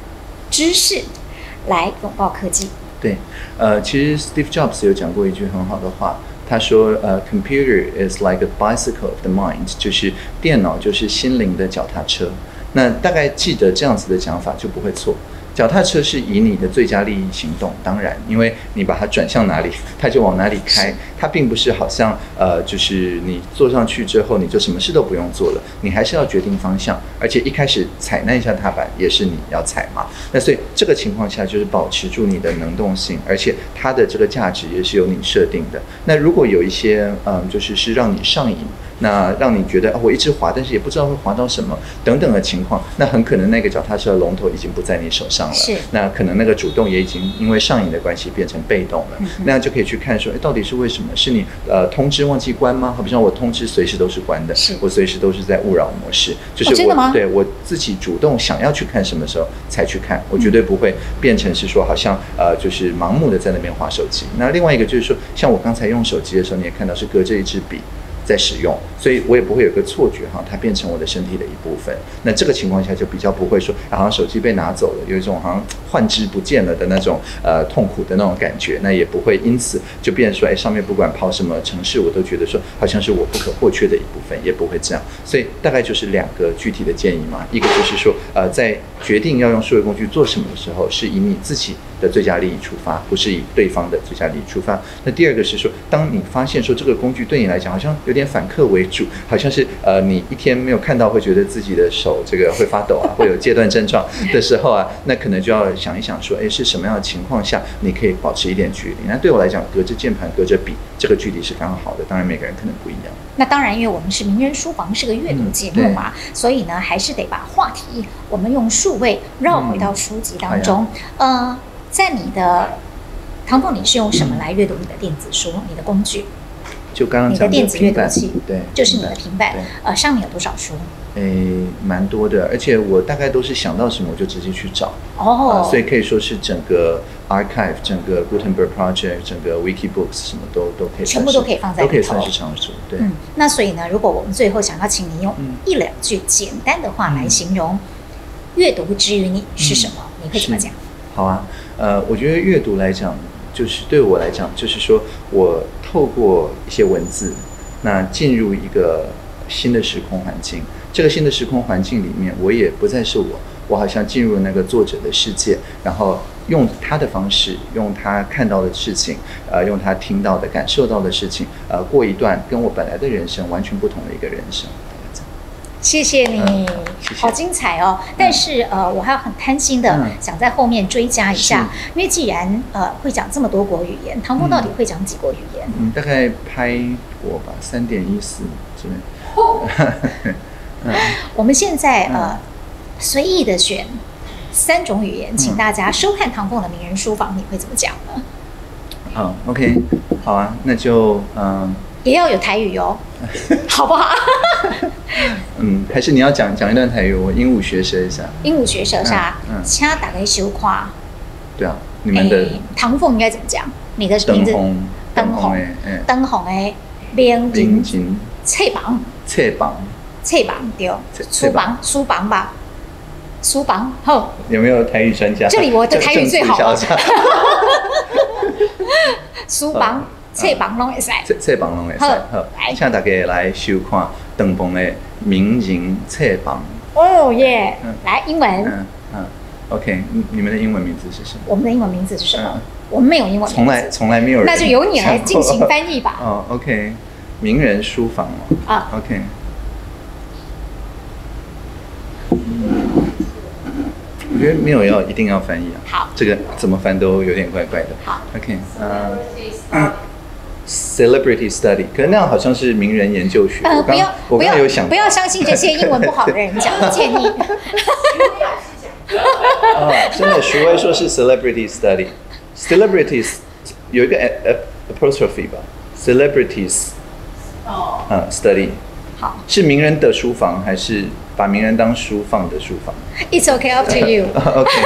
知识来拥抱科技？对，呃，其实 Steve Jobs 有讲过一句很好的话，他说，呃，computer is like a bicycle of the mind，就是电脑就是心灵的脚踏车。那大概记得这样子的讲法就不会错。脚踏车是以你的最佳利益行动，当然，因为你把它转向哪里，它就往哪里开。它并不是好像呃，就是你坐上去之后，你就什么事都不用做了，你还是要决定方向，而且一开始踩那一下踏板也是你要踩嘛。那所以这个情况下就是保持住你的能动性，而且它的这个价值也是由你设定的。那如果有一些嗯，就是是让你上瘾。那让你觉得、啊、我一直滑，但是也不知道会滑到什么等等的情况，那很可能那个脚踏车的龙头已经不在你手上了。是那可能那个主动也已经因为上瘾的关系变成被动了。嗯那样就可以去看说，哎，到底是为什么？是你呃通知忘记关吗？好比像我通知随时都是关的是，我随时都是在勿扰模式，就是我、对我自己主动想要去看什么时候才去看，我绝对不会变成是说好像呃就是盲目的在那边划手机。那另外一个就是说，像我刚才用手机的时候，你也看到是隔着一支笔。在使用，所以我也不会有个错觉哈，它变成我的身体的一部分。那这个情况下就比较不会说，好像手机被拿走了，有一种好像幻肢不见了的那种呃痛苦的那种感觉。那也不会因此就变说，哎，上面不管跑什么城市，我都觉得说好像是我不可或缺的一部分，也不会这样。所以大概就是两个具体的建议嘛，一个就是说，呃，在决定要用数位工具做什么的时候，是以你自己的最佳利益出发，不是以对方的最佳利益出发。那第二个是说，当你发现说这个工具对你来讲好像有点反客为主，好像是呃你一天没有看到会觉得自己的手这个会发抖啊，会有戒断症状的时候啊，那可能就要想一想说，哎，是什么样的情况下你可以保持一点距离？那对我来讲，隔着键盘、隔着笔，这个距离是刚刚好的。当然每个人可能不一样。那当然，因为我们是名人书房，是个阅读节目嘛，所以呢，还是得把话题我们用数位绕回到书籍当中。呃，在你的唐凤，你是用什么来阅读你的电子书？你的工具？就刚刚你的电子阅读器，对，就是你的平板。呃，上面有多少书？诶，蛮多的，而且我大概都是想到什么我就直接去找。哦，所以可以说是整个 archive、整个 Gutenberg project、整个 WikiBooks 什么都都可以，全部都可以放在都可以算是常数。对，嗯，那所以呢，如果我们最后想要请你用一两句简单的话来形容阅读之于你是什么，你会怎么讲？好啊，呃，我觉得阅读来讲，就是对我来讲，就是说我透过一些文字，那进入一个新的时空环境。这个新的时空环境里面，我也不再是我，我好像进入了那个作者的世界，然后用他的方式，用他看到的事情，呃，用他听到的、感受到的事情，呃，过一段跟我本来的人生完全不同的一个人生。谢谢你，好精彩哦！但是呃，我还要很贪心的想在后面追加一下，因为既然呃会讲这么多国语言，唐风到底会讲几国语言？嗯，大概拍过吧，三点一四之类。我们现在呃随意的选三种语言，请大家收看唐凤的名人书房，你会怎么讲呢？好，OK，好啊，那就嗯，也要有台语哦，好不好？嗯，还是你要讲讲一段台语，我鹦鹉学舌一下。鹦鹉学舌是吧？嗯，请打个羞夸。对啊，你们的唐凤应该怎么讲？你的名字？灯红诶，灯红诶，边金翅膀，翅膀。册房对，书房书房吧，书房好。有没有台语专家？这里我的台语最好。书房册房拢会使，册册房拢会使。好，请大家来收看邓鹏的名人册房。哦耶！来英文。嗯嗯，OK，你们的英文名字是什么？我们的英文名字是什么？我们没有英文。从来从来没有人。那就由你来进行翻译吧。哦，OK，名人书房哦。啊，OK。我觉得没有要一定要翻译啊。好，这个怎么翻都有点怪怪的。好，OK，嗯，Celebrity Study，可能那样好像是名人研究学。呃，不要，不要有想，不要相信这些英文不好的人讲的建议。啊，真的，徐威说是 Celebrity Study，Celebrities 有一个 apostrophe 吧，Celebrities，哦，嗯，Study，好，是名人的书房还是？把名人当书放的书房。It's okay, up to you. Okay,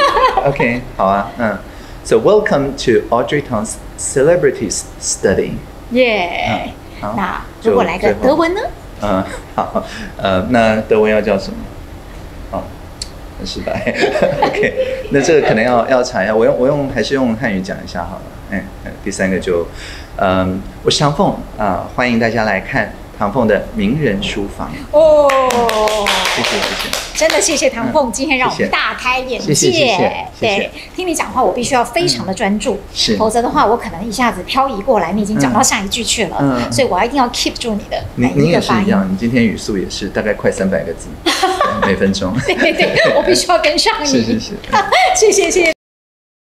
okay, 好啊，嗯。So welcome to Audrey Tong's Celebrities Study. Yeah. 好，那如果来个德文呢？嗯，好，呃，那德文要叫什么？哦，很失败。OK，那这个可能要要查一下。我用我用还是用汉语讲一下好了。哎，第三个就，嗯，我是唐凤啊，欢迎大家来看。唐凤的名人书房。哦，谢谢谢谢，真的谢谢唐凤，今天让我们大开眼界。谢谢对，听你讲话，我必须要非常的专注，是，否则的话，我可能一下子漂移过来，你已经讲到下一句去了，嗯，所以我一定要 keep 住你的每一个发音。你今天语速也是大概快三百个字 每分钟，对对对，我必须要跟上你。是是是，谢谢谢谢。